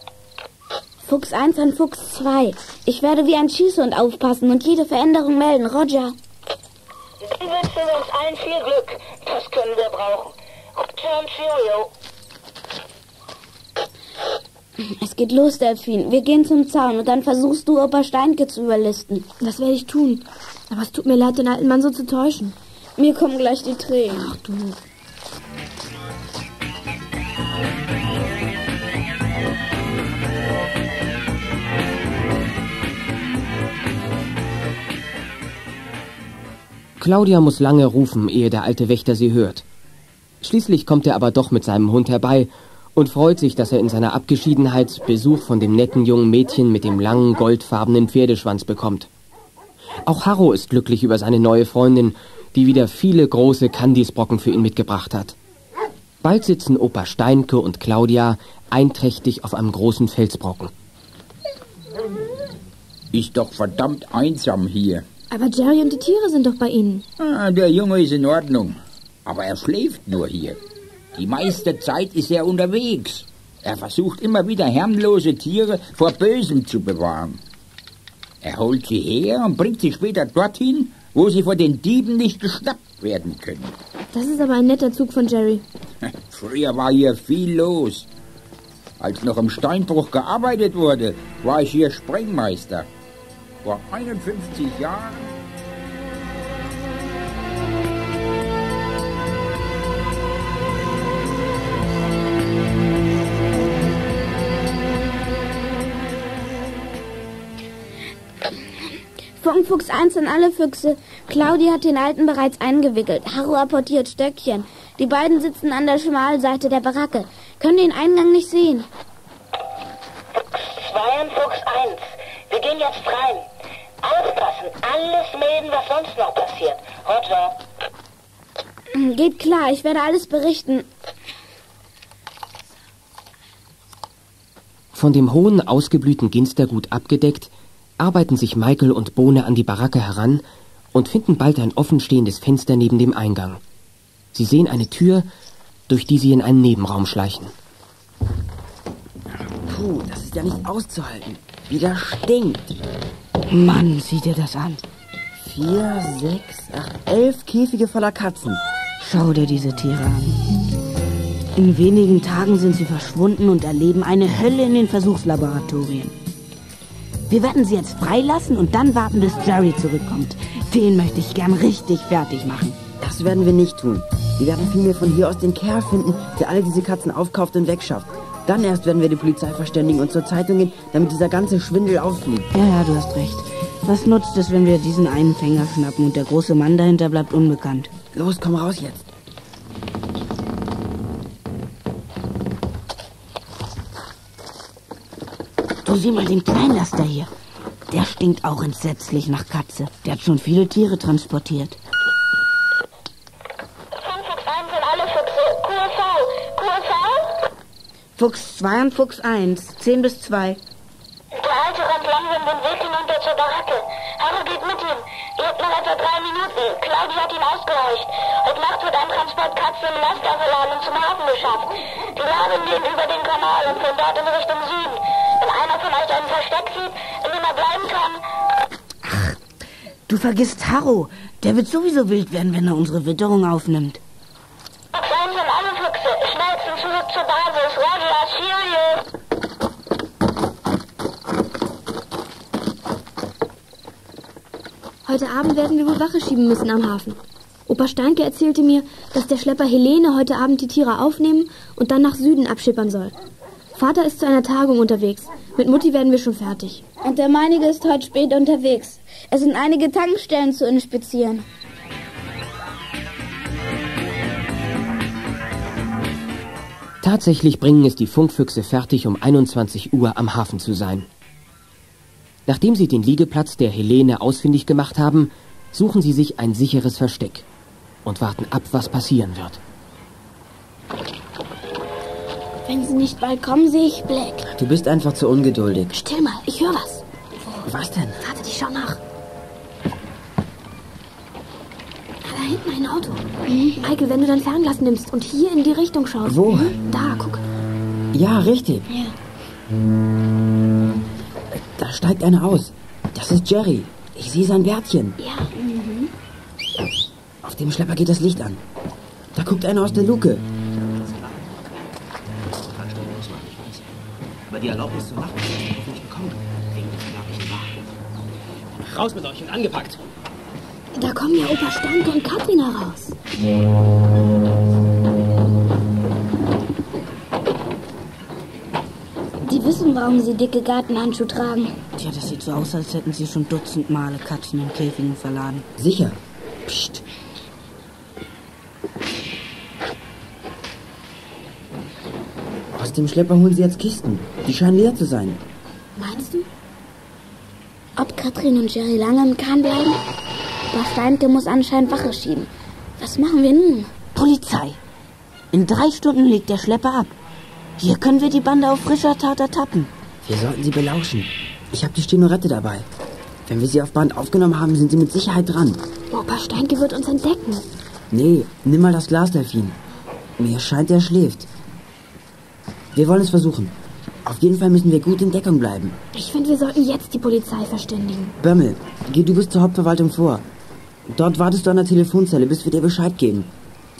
Speaker 2: Fuchs 1 an Fuchs 2. Ich werde wie ein Schießhund aufpassen und jede Veränderung melden. Roger.
Speaker 1: Dann wünschen wir uns allen viel Glück. Das können wir brauchen. Roger und Furio.
Speaker 2: Es geht los, Delfin. Wir gehen zum Zaun und dann versuchst du, Opa Steinke zu überlisten.
Speaker 3: Das werde ich tun. Aber es tut mir leid, den alten Mann so zu täuschen.
Speaker 2: Mir kommen gleich die Tränen.
Speaker 3: Ach du.
Speaker 8: Claudia muss lange rufen, ehe der alte Wächter sie hört. Schließlich kommt er aber doch mit seinem Hund herbei und freut sich, dass er in seiner Abgeschiedenheit Besuch von dem netten jungen Mädchen mit dem langen goldfarbenen Pferdeschwanz bekommt. Auch Harro ist glücklich über seine neue Freundin, die wieder viele große Kandisbrocken für ihn mitgebracht hat. Bald sitzen Opa Steinke und Claudia einträchtig auf einem großen Felsbrocken.
Speaker 11: Ist doch verdammt einsam hier.
Speaker 3: Aber Jerry und die Tiere sind doch bei Ihnen.
Speaker 11: Ah, der Junge ist in Ordnung. Aber er schläft nur hier. Die meiste Zeit ist er unterwegs. Er versucht immer wieder herrenlose Tiere vor Bösem zu bewahren. Er holt sie her und bringt sie später dorthin, wo sie vor den Dieben nicht geschnappt werden können.
Speaker 3: Das ist aber ein netter Zug von Jerry.
Speaker 11: Früher war hier viel los. Als noch im Steinbruch gearbeitet wurde, war ich hier Sprengmeister. Vor 51 Jahren.
Speaker 2: Funkfuchs 1 an alle Füchse. Claudia hat den Alten bereits eingewickelt. Harro apportiert Stöckchen. Die beiden sitzen an der Schmalseite der Baracke. Können den Eingang nicht sehen.
Speaker 1: Fuchs 2 und Fuchs 1. Wir gehen jetzt rein. Aufpassen, alles melden, was sonst noch passiert. Roger.
Speaker 2: Geht klar, ich werde alles berichten.
Speaker 8: Von dem hohen, ausgeblühten Ginstergut abgedeckt, arbeiten sich Michael und Bohne an die Baracke heran und finden bald ein offenstehendes Fenster neben dem Eingang. Sie sehen eine Tür, durch die sie in einen Nebenraum schleichen.
Speaker 6: Puh, das ist ja nicht auszuhalten. Wie das stinkt.
Speaker 7: Mann, sieh dir das an.
Speaker 6: Vier, sechs, acht, elf Käfige voller Katzen.
Speaker 7: Schau dir diese Tiere an. In wenigen Tagen sind sie verschwunden und erleben eine Hölle in den Versuchslaboratorien. Wir werden sie jetzt freilassen und dann warten, bis Jerry zurückkommt. Den möchte ich gern richtig fertig machen.
Speaker 6: Das werden wir nicht tun. Wir werden vielmehr von hier aus den Kerl finden, der alle diese Katzen aufkauft und wegschafft. Dann erst werden wir die Polizei verständigen und zur Zeitung gehen, damit dieser ganze Schwindel auffliegt.
Speaker 7: Ja, ja, du hast recht. Was nutzt es, wenn wir diesen einen Fänger schnappen und der große Mann dahinter bleibt unbekannt?
Speaker 6: Los, komm raus jetzt.
Speaker 7: Du sieh mal den Kleinlaster hier. Der stinkt auch entsetzlich nach Katze. Der hat schon viele Tiere transportiert.
Speaker 1: Fuchs 1 sind alle Füchse. QSV. QSV?
Speaker 7: Fuchs 2 und Fuchs 1. 10 bis 2.
Speaker 1: Der Alte rennt langsam den Weg hinunter zur Baracke. Harry geht mit ihm. Ihr habt noch etwa drei Minuten. Claudia hat ihn ausgehorcht. Heute Nacht wird ein Transport Katzen im Laster verladen und zum Hafen geschafft. Die laden gehen über den Kanal und von dort in Richtung Süden. Wenn einer von euch ein Versteck sieht, in dem er bleiben kann,
Speaker 7: Du vergisst Harro. Der wird sowieso wild werden, wenn er unsere Witterung aufnimmt.
Speaker 1: 1 sind alle Füchse. Schnellsten zurück zur Basis. Roger, Cheerio.
Speaker 3: Heute Abend werden wir wohl Wache schieben müssen am Hafen. Opa Steinke erzählte mir, dass der Schlepper Helene heute Abend die Tiere aufnehmen und dann nach Süden abschippern soll. Vater ist zu einer Tagung unterwegs. Mit Mutti werden wir schon fertig.
Speaker 2: Und der meinige ist heute spät unterwegs. Es sind einige Tankstellen zu inspizieren.
Speaker 8: Tatsächlich bringen es die Funkfüchse fertig, um 21 Uhr am Hafen zu sein. Nachdem sie den Liegeplatz der Helene ausfindig gemacht haben, suchen sie sich ein sicheres Versteck und warten ab, was passieren wird.
Speaker 2: Wenn sie nicht bald kommen, sehe ich Black.
Speaker 6: Du bist einfach zu ungeduldig.
Speaker 3: Still mal, ich höre was.
Speaker 6: Was denn?
Speaker 3: Warte, ich schau nach. Da hinten ein Auto. Michael, wenn du dein Fernglas nimmst und hier in die Richtung schaust.
Speaker 6: Wo?
Speaker 3: Da, guck.
Speaker 6: Ja, richtig.
Speaker 2: Ja.
Speaker 6: Da steigt einer aus. Das ist Jerry. Ich sehe sein Bärtchen.
Speaker 3: Ja.
Speaker 6: Auf dem Schlepper geht das Licht an. Da guckt einer aus der Luke.
Speaker 5: Erlaubnis zum Machen ist nicht bekommen. Wegen der verderblichen Wahrheit. Raus mit euch und angepackt.
Speaker 3: Da kommen ja Opa Stanke und Katrin heraus.
Speaker 2: Die wissen, warum sie dicke Gartenhandschuhe tragen.
Speaker 7: Tja, das sieht so aus, als hätten sie schon dutzend Male Katzen in Käfigen verladen.
Speaker 6: Sicher. Psst. Dem Schlepper holen sie jetzt Kisten. Die scheinen leer zu sein.
Speaker 3: Meinst du?
Speaker 2: Ob Katrin und Jerry lange im Kahn bleiben? Opa Steinke muss anscheinend Wache schieben. Was machen wir nun?
Speaker 7: Polizei. In drei Stunden legt der Schlepper ab. Hier können wir die Bande auf frischer Tat ertappen.
Speaker 6: Wir sollten sie belauschen. Ich habe die Stenorette dabei. Wenn wir sie auf Band aufgenommen haben, sind sie mit Sicherheit dran.
Speaker 3: Opa Steinke wird uns entdecken.
Speaker 6: Nee, nimm mal das Glas, Delfin. Mir scheint, er schläft. Wir wollen es versuchen. Auf jeden Fall müssen wir gut in Deckung bleiben.
Speaker 3: Ich finde, wir sollten jetzt die Polizei verständigen.
Speaker 6: Bömmel, geh du bis zur Hauptverwaltung vor. Dort wartest du an der Telefonzelle, bis wir dir Bescheid geben.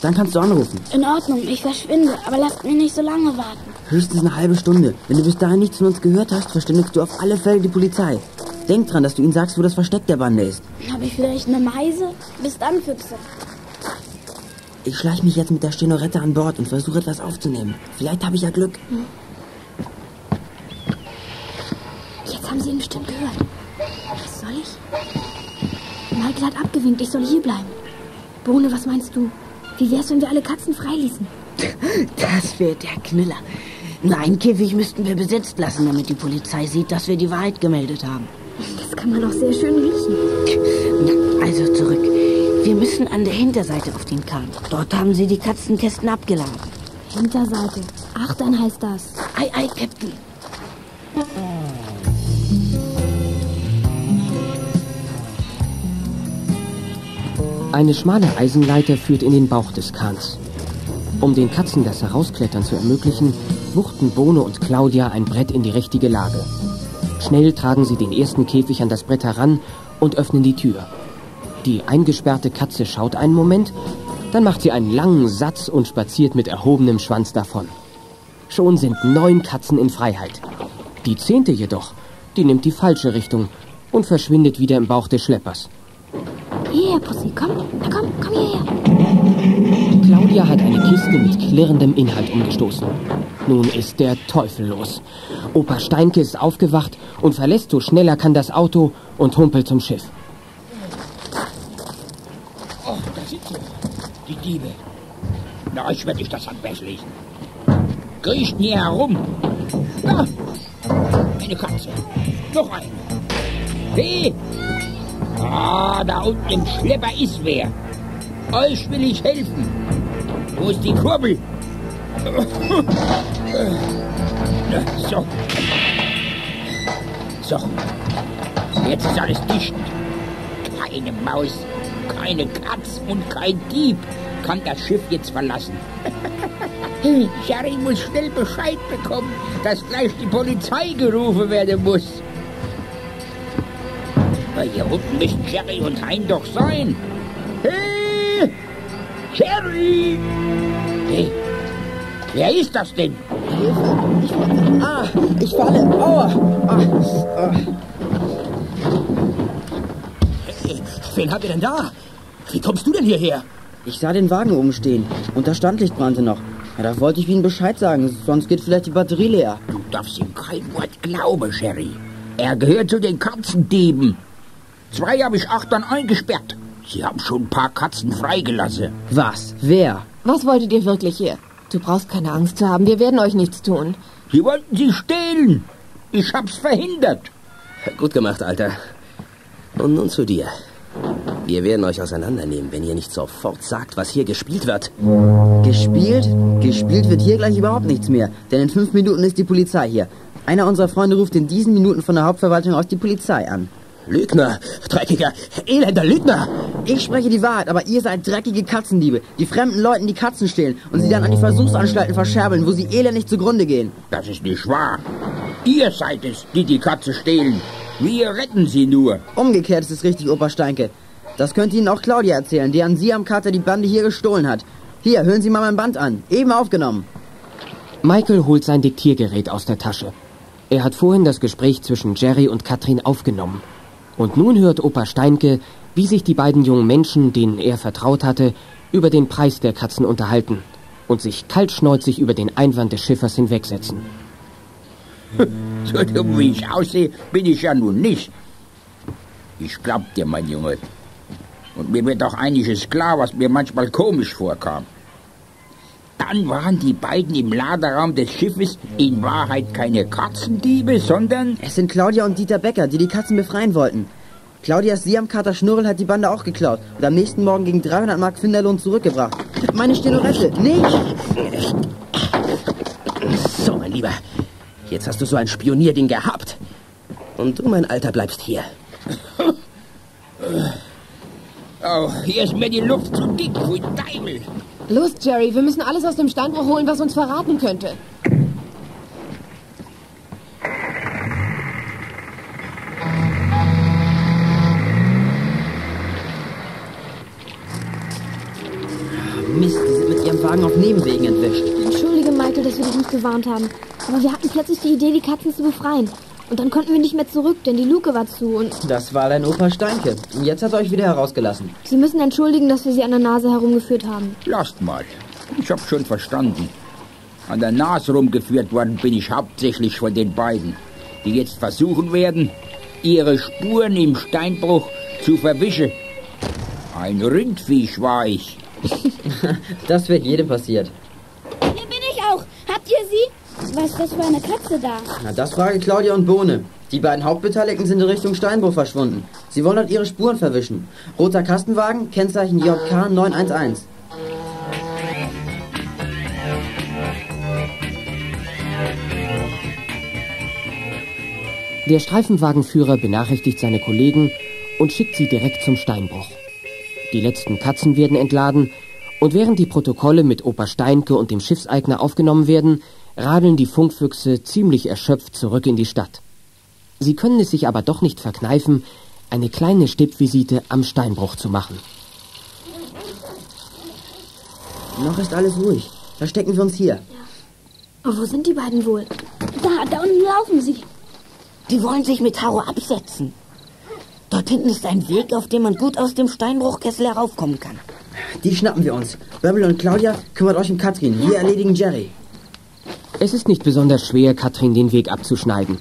Speaker 6: Dann kannst du anrufen.
Speaker 2: In Ordnung, ich verschwinde, aber lasst mich nicht so lange warten.
Speaker 6: Höchstens eine halbe Stunde. Wenn du bis dahin nichts von uns gehört hast, verständigst du auf alle Fälle die Polizei. Denk dran, dass du ihnen sagst, wo das Versteck der Bande ist.
Speaker 2: Habe ich vielleicht eine Meise? Bis dann, Füchse.
Speaker 6: Ich schleich mich jetzt mit der Stenorette an Bord und versuche etwas aufzunehmen. Vielleicht habe ich ja Glück.
Speaker 3: Jetzt haben sie ihn bestimmt gehört. Was soll ich? Michael hat abgewinkt, ich soll hier bleiben. Bohne, was meinst du? Wie wär's, wenn wir alle Katzen freiließen?
Speaker 7: Das wäre der Knüller. Nein, Käfig müssten wir besetzt lassen, damit die Polizei sieht, dass wir die Wahrheit gemeldet haben.
Speaker 3: Das kann man auch sehr schön riechen.
Speaker 7: Na, also zurück. Wir müssen an der Hinterseite auf den Kahn. Dort haben sie die Katzenkästen abgeladen.
Speaker 3: Hinterseite. Ach, dann heißt das.
Speaker 7: Ei, ei, Captain.
Speaker 8: Eine schmale Eisenleiter führt in den Bauch des Kahns. Um den Katzen das Herausklettern zu ermöglichen, wuchten Bohne und Claudia ein Brett in die richtige Lage. Schnell tragen sie den ersten Käfig an das Brett heran und öffnen die Tür. Die eingesperrte Katze schaut einen Moment, dann macht sie einen langen Satz und spaziert mit erhobenem Schwanz davon. Schon sind neun Katzen in Freiheit. Die zehnte jedoch, die nimmt die falsche Richtung und verschwindet wieder im Bauch des Schleppers.
Speaker 3: Hierher, Pussy, komm. Na komm, komm hierher.
Speaker 8: Claudia hat eine Kiste mit klirrendem Inhalt umgestoßen. Nun ist der Teufel los. Opa Steinke ist aufgewacht und verlässt so schnell er kann das Auto und humpelt zum Schiff.
Speaker 11: Oh, da sind sie. Die Diebe. Na, ich werde dich das Handwerk lesen. Kriecht hier herum. Da. Eine Katze. Noch eine. Hey. Ah, da unten im Schlepper ist wer. Euch will ich helfen. Wo ist die Kurbel? So. So. Jetzt ist alles dicht. Keine Maus, keine Katz und kein Dieb kann das Schiff jetzt verlassen. Sherry muss schnell Bescheid bekommen, dass gleich die Polizei gerufen werden muss. Aber hier unten müssen Sherry und Hein doch sein. Hey! Sherry! Hey, wer ist das denn?
Speaker 6: Ah, ich falle. Aua. Ah, ah.
Speaker 11: Wen habt ihr denn da? Wie kommst du denn hierher?
Speaker 6: Ich sah den Wagen oben stehen und das Standlicht brannte noch. Ja, da wollte ich Ihnen Bescheid sagen, sonst geht vielleicht die Batterie leer.
Speaker 11: Du darfst ihm kein Wort glauben, Sherry. Er gehört zu den Katzendieben. Zwei habe ich achtern eingesperrt. Sie haben schon ein paar Katzen freigelassen.
Speaker 6: Was? Wer?
Speaker 13: Was wolltet ihr wirklich hier? Du brauchst keine Angst zu haben, wir werden euch nichts tun.
Speaker 11: Sie wollten sie stehlen. Ich hab's verhindert.
Speaker 14: Gut gemacht, Alter. Und nun zu dir. Wir werden euch auseinandernehmen, wenn ihr nicht sofort sagt, was hier gespielt wird.
Speaker 6: Gespielt? Gespielt wird hier gleich überhaupt nichts mehr, denn in fünf Minuten ist die Polizei hier. Einer unserer Freunde ruft in diesen Minuten von der Hauptverwaltung aus die Polizei an.
Speaker 14: Lügner, dreckiger, elender Lügner.
Speaker 6: Ich spreche die Wahrheit, aber ihr seid dreckige Katzendiebe, die fremden Leuten die Katzen stehlen und sie dann an die Versuchsanstalten verscherbeln, wo sie elendig zugrunde gehen.
Speaker 11: Das ist nicht wahr. Ihr seid es, die die Katze stehlen. Wir retten sie nur.
Speaker 6: Umgekehrt ist es richtig, Opa Steinke. Das könnte Ihnen auch Claudia erzählen, die an Sie am Kater die Bande hier gestohlen hat. Hier, hören Sie mal mein Band an. Eben aufgenommen.
Speaker 8: Michael holt sein Diktiergerät aus der Tasche. Er hat vorhin das Gespräch zwischen Jerry und Katrin aufgenommen. Und nun hört Opa Steinke, wie sich die beiden jungen Menschen, denen er vertraut hatte, über den Preis der Katzen unterhalten und sich kaltschneuzig über den Einwand des Schiffers hinwegsetzen.
Speaker 11: So dumm wie ich aussehe, bin ich ja nun nicht. Ich glaub dir, mein Junge. Und mir wird auch einiges klar, was mir manchmal komisch vorkam. Dann waren die beiden im Laderaum des Schiffes in Wahrheit keine Katzendiebe, sondern...
Speaker 6: Es sind Claudia und Dieter Becker, die die Katzen befreien wollten. Claudias Siamkater Schnurrel hat die Bande auch geklaut und am nächsten Morgen gegen 300 Mark Finderlohn zurückgebracht. Meine Stilorette, nicht!
Speaker 14: So, mein Lieber. Jetzt hast du so ein Spionierding gehabt. Und du, mein Alter, bleibst hier.
Speaker 11: Oh, hier ist mir die Luft zu dick, pfui Teufel.
Speaker 13: Los, Jerry, wir müssen alles aus dem Steinbruch holen, was uns verraten könnte.
Speaker 6: Mist, die sind mit ihrem Wagen auf Nebenwegen entwischt.
Speaker 3: Entschuldige, Michael, dass wir dich nicht gewarnt haben. Aber wir hatten plötzlich die Idee, die Katzen zu befreien. Und dann konnten wir nicht mehr zurück, denn die Luke war zu und...
Speaker 6: Das war dein Opa Steinke. Und jetzt hat er euch wieder herausgelassen.
Speaker 3: Sie müssen entschuldigen, dass wir Sie an der Nase herumgeführt haben.
Speaker 11: Lasst mal. Ich hab's schon verstanden. An der Nase rumgeführt worden bin ich hauptsächlich von den beiden, die jetzt versuchen werden, ihre Spuren im Steinbruch zu verwischen. Ein Rindviech war ich.
Speaker 6: das wird jedem passiert.
Speaker 2: Hier bin ich auch. Habt ihr sie? Was ist das für eine Katze da?
Speaker 6: Na, das frage Claudia und Bohne. Die beiden Hauptbeteiligten sind in Richtung Steinbruch verschwunden. Sie wollen dort ihre Spuren verwischen. Roter Kastenwagen, Kennzeichen JK 911.
Speaker 8: Der Streifenwagenführer benachrichtigt seine Kollegen und schickt sie direkt zum Steinbruch. Die letzten Katzen werden entladen und während die Protokolle mit Opa Steinke und dem Schiffseigner aufgenommen werden, radeln die Funkfüchse ziemlich erschöpft zurück in die Stadt. Sie können es sich aber doch nicht verkneifen, eine kleine Stippvisite am Steinbruch zu machen.
Speaker 6: Noch ist alles ruhig. Verstecken wir uns hier.
Speaker 3: Aber wo sind die beiden wohl?
Speaker 2: Da, da unten laufen sie.
Speaker 7: Die wollen sich mit Taro absetzen. Dort hinten ist ein Weg, auf dem man gut aus dem Steinbruchkessel heraufkommen kann.
Speaker 6: Die schnappen wir uns. Bärbel und Claudia kümmert euch um Katrin. Wir erledigen Jerry.
Speaker 8: Es ist nicht besonders schwer, Katrin den Weg abzuschneiden.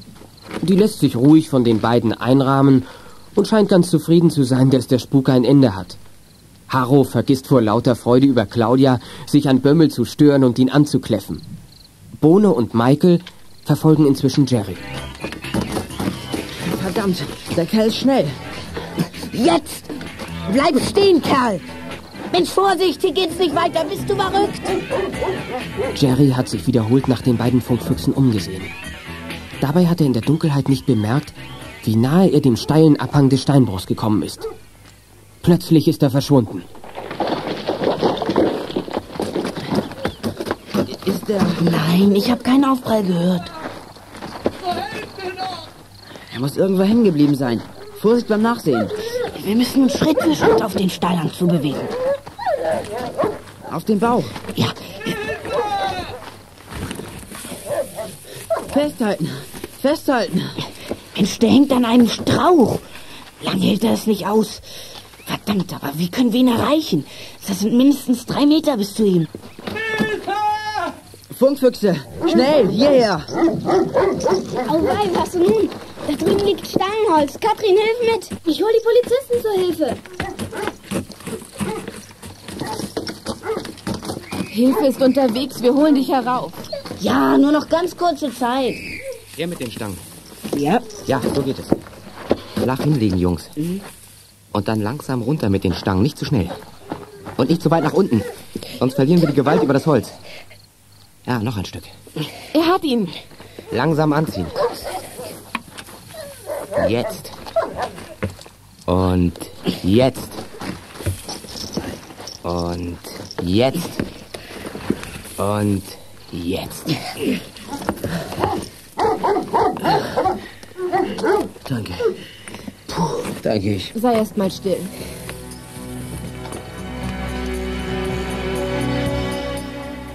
Speaker 8: Die lässt sich ruhig von den beiden einrahmen und scheint ganz zufrieden zu sein, dass der Spuk ein Ende hat. Harro vergisst vor lauter Freude über Claudia, sich an Bömmel zu stören und ihn anzukläffen. Bohne und Michael verfolgen inzwischen Jerry.
Speaker 6: Verdammt, der Kerl ist schnell.
Speaker 7: Jetzt! Bleib stehen, Kerl! Mensch, Vorsicht, hier geht's nicht weiter. Bist du verrückt?
Speaker 8: Jerry hat sich wiederholt nach den beiden Funkfüchsen umgesehen. Dabei hat er in der Dunkelheit nicht bemerkt, wie nahe er dem steilen Abhang des Steinbruchs gekommen ist. Plötzlich ist er verschwunden.
Speaker 6: Ist der...
Speaker 7: Nein, ich habe keinen Aufprall gehört.
Speaker 6: Er muss irgendwo hängen geblieben sein. Vorsicht beim Nachsehen.
Speaker 7: Wir müssen uns Schritt für Schritt auf den Steilang zubewegen.
Speaker 6: Auf den Bauch.
Speaker 7: Ja.
Speaker 6: Festhalten. Festhalten.
Speaker 7: Mensch, der hängt an einem Strauch. Lang hält er es nicht aus. Verdammt, aber wie können wir ihn erreichen? Das sind mindestens drei Meter bis zu ihm.
Speaker 6: Funkfüchse, schnell, hierher.
Speaker 2: Auweih, was nun? Da drüben liegt Stangenholz. Katrin, hilf mit. Ich hol die Polizisten zur Hilfe.
Speaker 13: Hilfe ist unterwegs, wir holen dich herauf.
Speaker 7: Ja, nur noch ganz kurze Zeit.
Speaker 8: Der mit den Stangen.
Speaker 7: Ja.
Speaker 8: Ja, so geht es. Flach hinlegen, Jungs. Und dann langsam runter mit den Stangen, nicht zu schnell. Und nicht zu weit nach unten. Sonst verlieren wir die Gewalt über das Holz. Ja, noch ein Stück.
Speaker 13: Er hat ihn.
Speaker 8: Langsam anziehen. Jetzt. Und jetzt. Und jetzt. Und jetzt.
Speaker 6: Danke.
Speaker 8: Puh, danke ich.
Speaker 13: Sei erst mal still.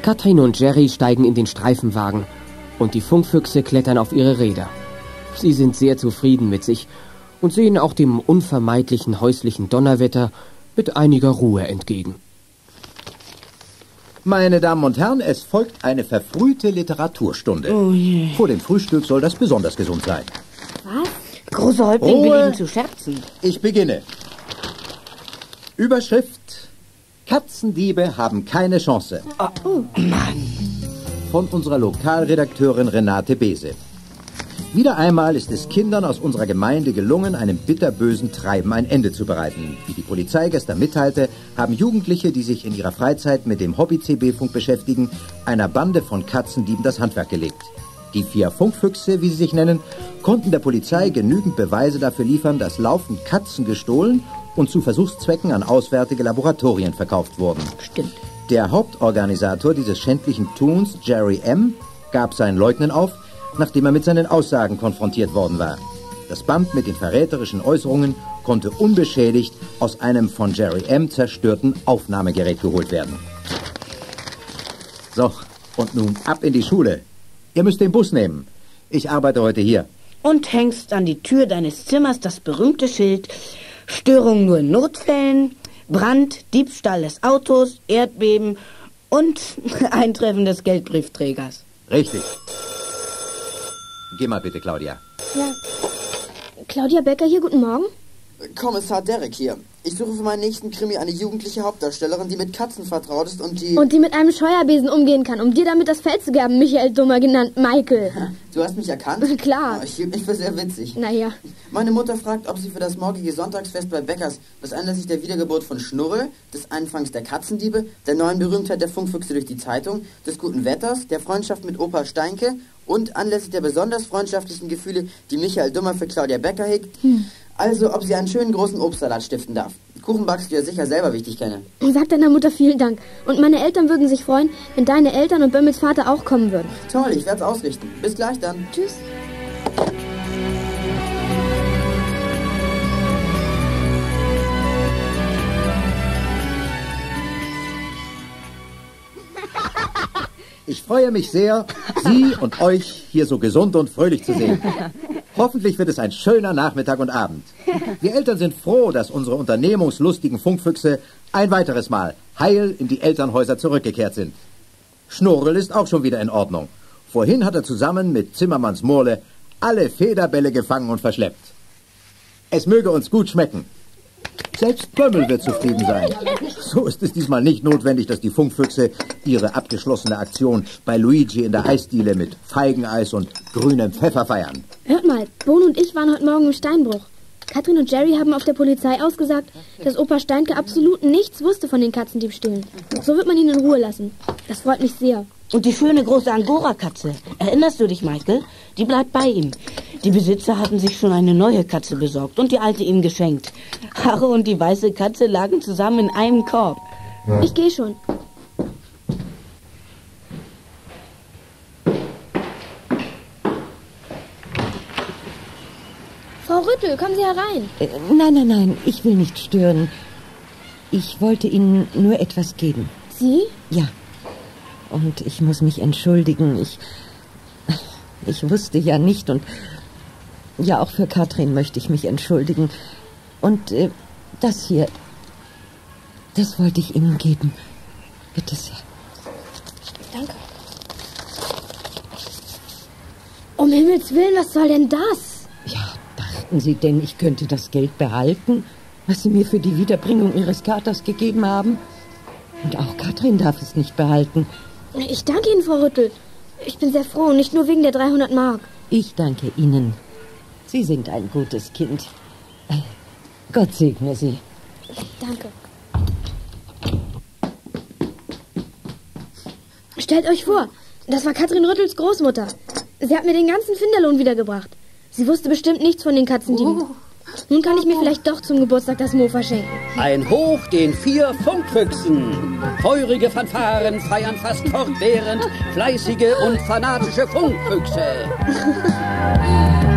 Speaker 8: Katrin und Jerry steigen in den Streifenwagen und die Funkfüchse klettern auf ihre Räder. Sie sind sehr zufrieden mit sich und sehen auch dem unvermeidlichen häuslichen Donnerwetter mit einiger Ruhe entgegen.
Speaker 9: Meine Damen und Herren, es folgt eine verfrühte Literaturstunde.
Speaker 7: Oh je.
Speaker 9: Vor dem Frühstück soll das besonders gesund sein.
Speaker 7: Was? Großer Häuptling will
Speaker 9: Ruhe.
Speaker 7: Ihnen zu scherzen.
Speaker 9: Ich beginne. Überschrift Katzendiebe haben keine Chance.
Speaker 7: Oh, Mann.
Speaker 9: Von unserer Lokalredakteurin Renate Bese. Wieder einmal ist es Kindern aus unserer Gemeinde gelungen, einem bitterbösen Treiben ein Ende zu bereiten. Wie die Polizei gestern mitteilte, haben Jugendliche, die sich in ihrer Freizeit mit dem Hobby-CB-Funk beschäftigen, einer Bande von Katzendieben das Handwerk gelegt. Die vier Funkfüchse, wie sie sich nennen, konnten der Polizei genügend Beweise dafür liefern, dass laufend Katzen gestohlen und zu Versuchszwecken an auswärtige Laboratorien verkauft wurden.
Speaker 7: Stimmt.
Speaker 9: Der Hauptorganisator dieses schändlichen Tuns, Jerry M., gab sein Leugnen auf, nachdem er mit seinen Aussagen konfrontiert worden war. Das Band mit den verräterischen Äußerungen konnte unbeschädigt aus einem von Jerry M. zerstörten Aufnahmegerät geholt werden. So, und nun ab in die Schule. Ihr müsst den Bus nehmen. Ich arbeite heute hier.
Speaker 7: Und hängst an die Tür deines Zimmers das berühmte Schild Störung nur in Notfällen, Brand, Diebstahl des Autos, Erdbeben und Eintreffen des Geldbriefträgers.
Speaker 9: Richtig. Geh mal bitte, Claudia.
Speaker 3: Ja. Claudia Becker hier, guten Morgen.
Speaker 15: Kommissar Derek hier.
Speaker 6: Ich suche für meinen nächsten Krimi eine jugendliche Hauptdarstellerin, die mit Katzen vertraut ist und die...
Speaker 3: Und die mit einem Scheuerbesen umgehen kann, um dir damit das Feld zu gerben, Michael Dummer genannt Michael.
Speaker 6: Du hast mich erkannt?
Speaker 3: Klar.
Speaker 6: Oh, ich hielt mich für sehr witzig.
Speaker 3: Naja.
Speaker 6: Meine Mutter fragt, ob sie für das morgige Sonntagsfest bei Beckers, das anlässlich der Wiedergeburt von Schnurre, des Einfangs der Katzendiebe, der neuen Berühmtheit der Funkfüchse durch die Zeitung, des guten Wetters, der Freundschaft mit Opa Steinke und anlässlich der besonders freundschaftlichen Gefühle, die Michael Dummer für Claudia Becker hegt,
Speaker 3: Hm.
Speaker 6: also ob sie einen schönen großen Obstsalat stiften darf. Kuchen backst du ja sicher selber, wie ich dich kenne.
Speaker 3: Sag deiner Mutter vielen Dank. Und meine Eltern würden sich freuen, wenn deine Eltern und Bömmels Vater auch kommen würden.
Speaker 6: Toll, ich werde es ausrichten. Bis gleich dann.
Speaker 3: Tschüss.
Speaker 9: Ich freue mich sehr, Sie und euch hier so gesund und fröhlich zu sehen. Hoffentlich wird es ein schöner Nachmittag und Abend. Wir Eltern sind froh, dass unsere unternehmungslustigen Funkfüchse ein weiteres Mal heil in die Elternhäuser zurückgekehrt sind. Schnurrel ist auch schon wieder in Ordnung. Vorhin hat er zusammen mit Zimmermanns Murle alle Federbälle gefangen und verschleppt. Es möge uns gut schmecken. Selbst Bömmel wird zufrieden sein. So ist es diesmal nicht notwendig, dass die Funkfüchse ihre abgeschlossene Aktion bei Luigi in der Eisdiele mit Feigeneis und grünem Pfeffer feiern.
Speaker 3: Hört mal, Bohn und ich waren heute Morgen im Steinbruch. Katrin und Jerry haben auf der Polizei ausgesagt, dass Opa Steinke absolut nichts wusste von den Katzendiebstählen. So wird man ihn in Ruhe lassen. Das freut mich sehr.
Speaker 1: Und die schöne große Angora-Katze, erinnerst du dich, Michael? Die bleibt bei ihm. Die Besitzer hatten sich schon eine neue Katze besorgt und die alte ihm geschenkt. Harre und die weiße Katze lagen zusammen in einem Korb.
Speaker 3: Ich gehe schon. Rüttel, kommen Sie herein.
Speaker 12: Äh, nein, nein, nein, ich will nicht stören. Ich wollte Ihnen nur etwas geben.
Speaker 3: Sie?
Speaker 12: Ja. Und ich muss mich entschuldigen. Ich, ich wusste ja nicht und ja, auch für Katrin möchte ich mich entschuldigen. Und äh, das hier, das wollte ich Ihnen geben. Bitte sehr.
Speaker 3: Danke. Um Himmels Willen, was soll denn das?
Speaker 12: Dachten Sie denn, ich könnte das Geld behalten, was Sie mir für die Wiederbringung Ihres Katers gegeben haben? Und auch Katrin darf es nicht behalten.
Speaker 3: Ich danke Ihnen, Frau Rüttel. Ich bin sehr froh, nicht nur wegen der 300 Mark.
Speaker 12: Ich danke Ihnen. Sie sind ein gutes Kind. Äh, Gott segne Sie.
Speaker 3: Danke. Stellt euch vor, das war Katrin Rüttels Großmutter. Sie hat mir den ganzen Finderlohn wiedergebracht. Sie wusste bestimmt nichts von den Katzendieben. Nun kann ich mir vielleicht doch zum Geburtstag das Mofa schenken.
Speaker 5: Ein Hoch den vier Funkfüchsen. Feurige Fanfaren feiern fast fortwährend fleißige und fanatische Funkfüchse.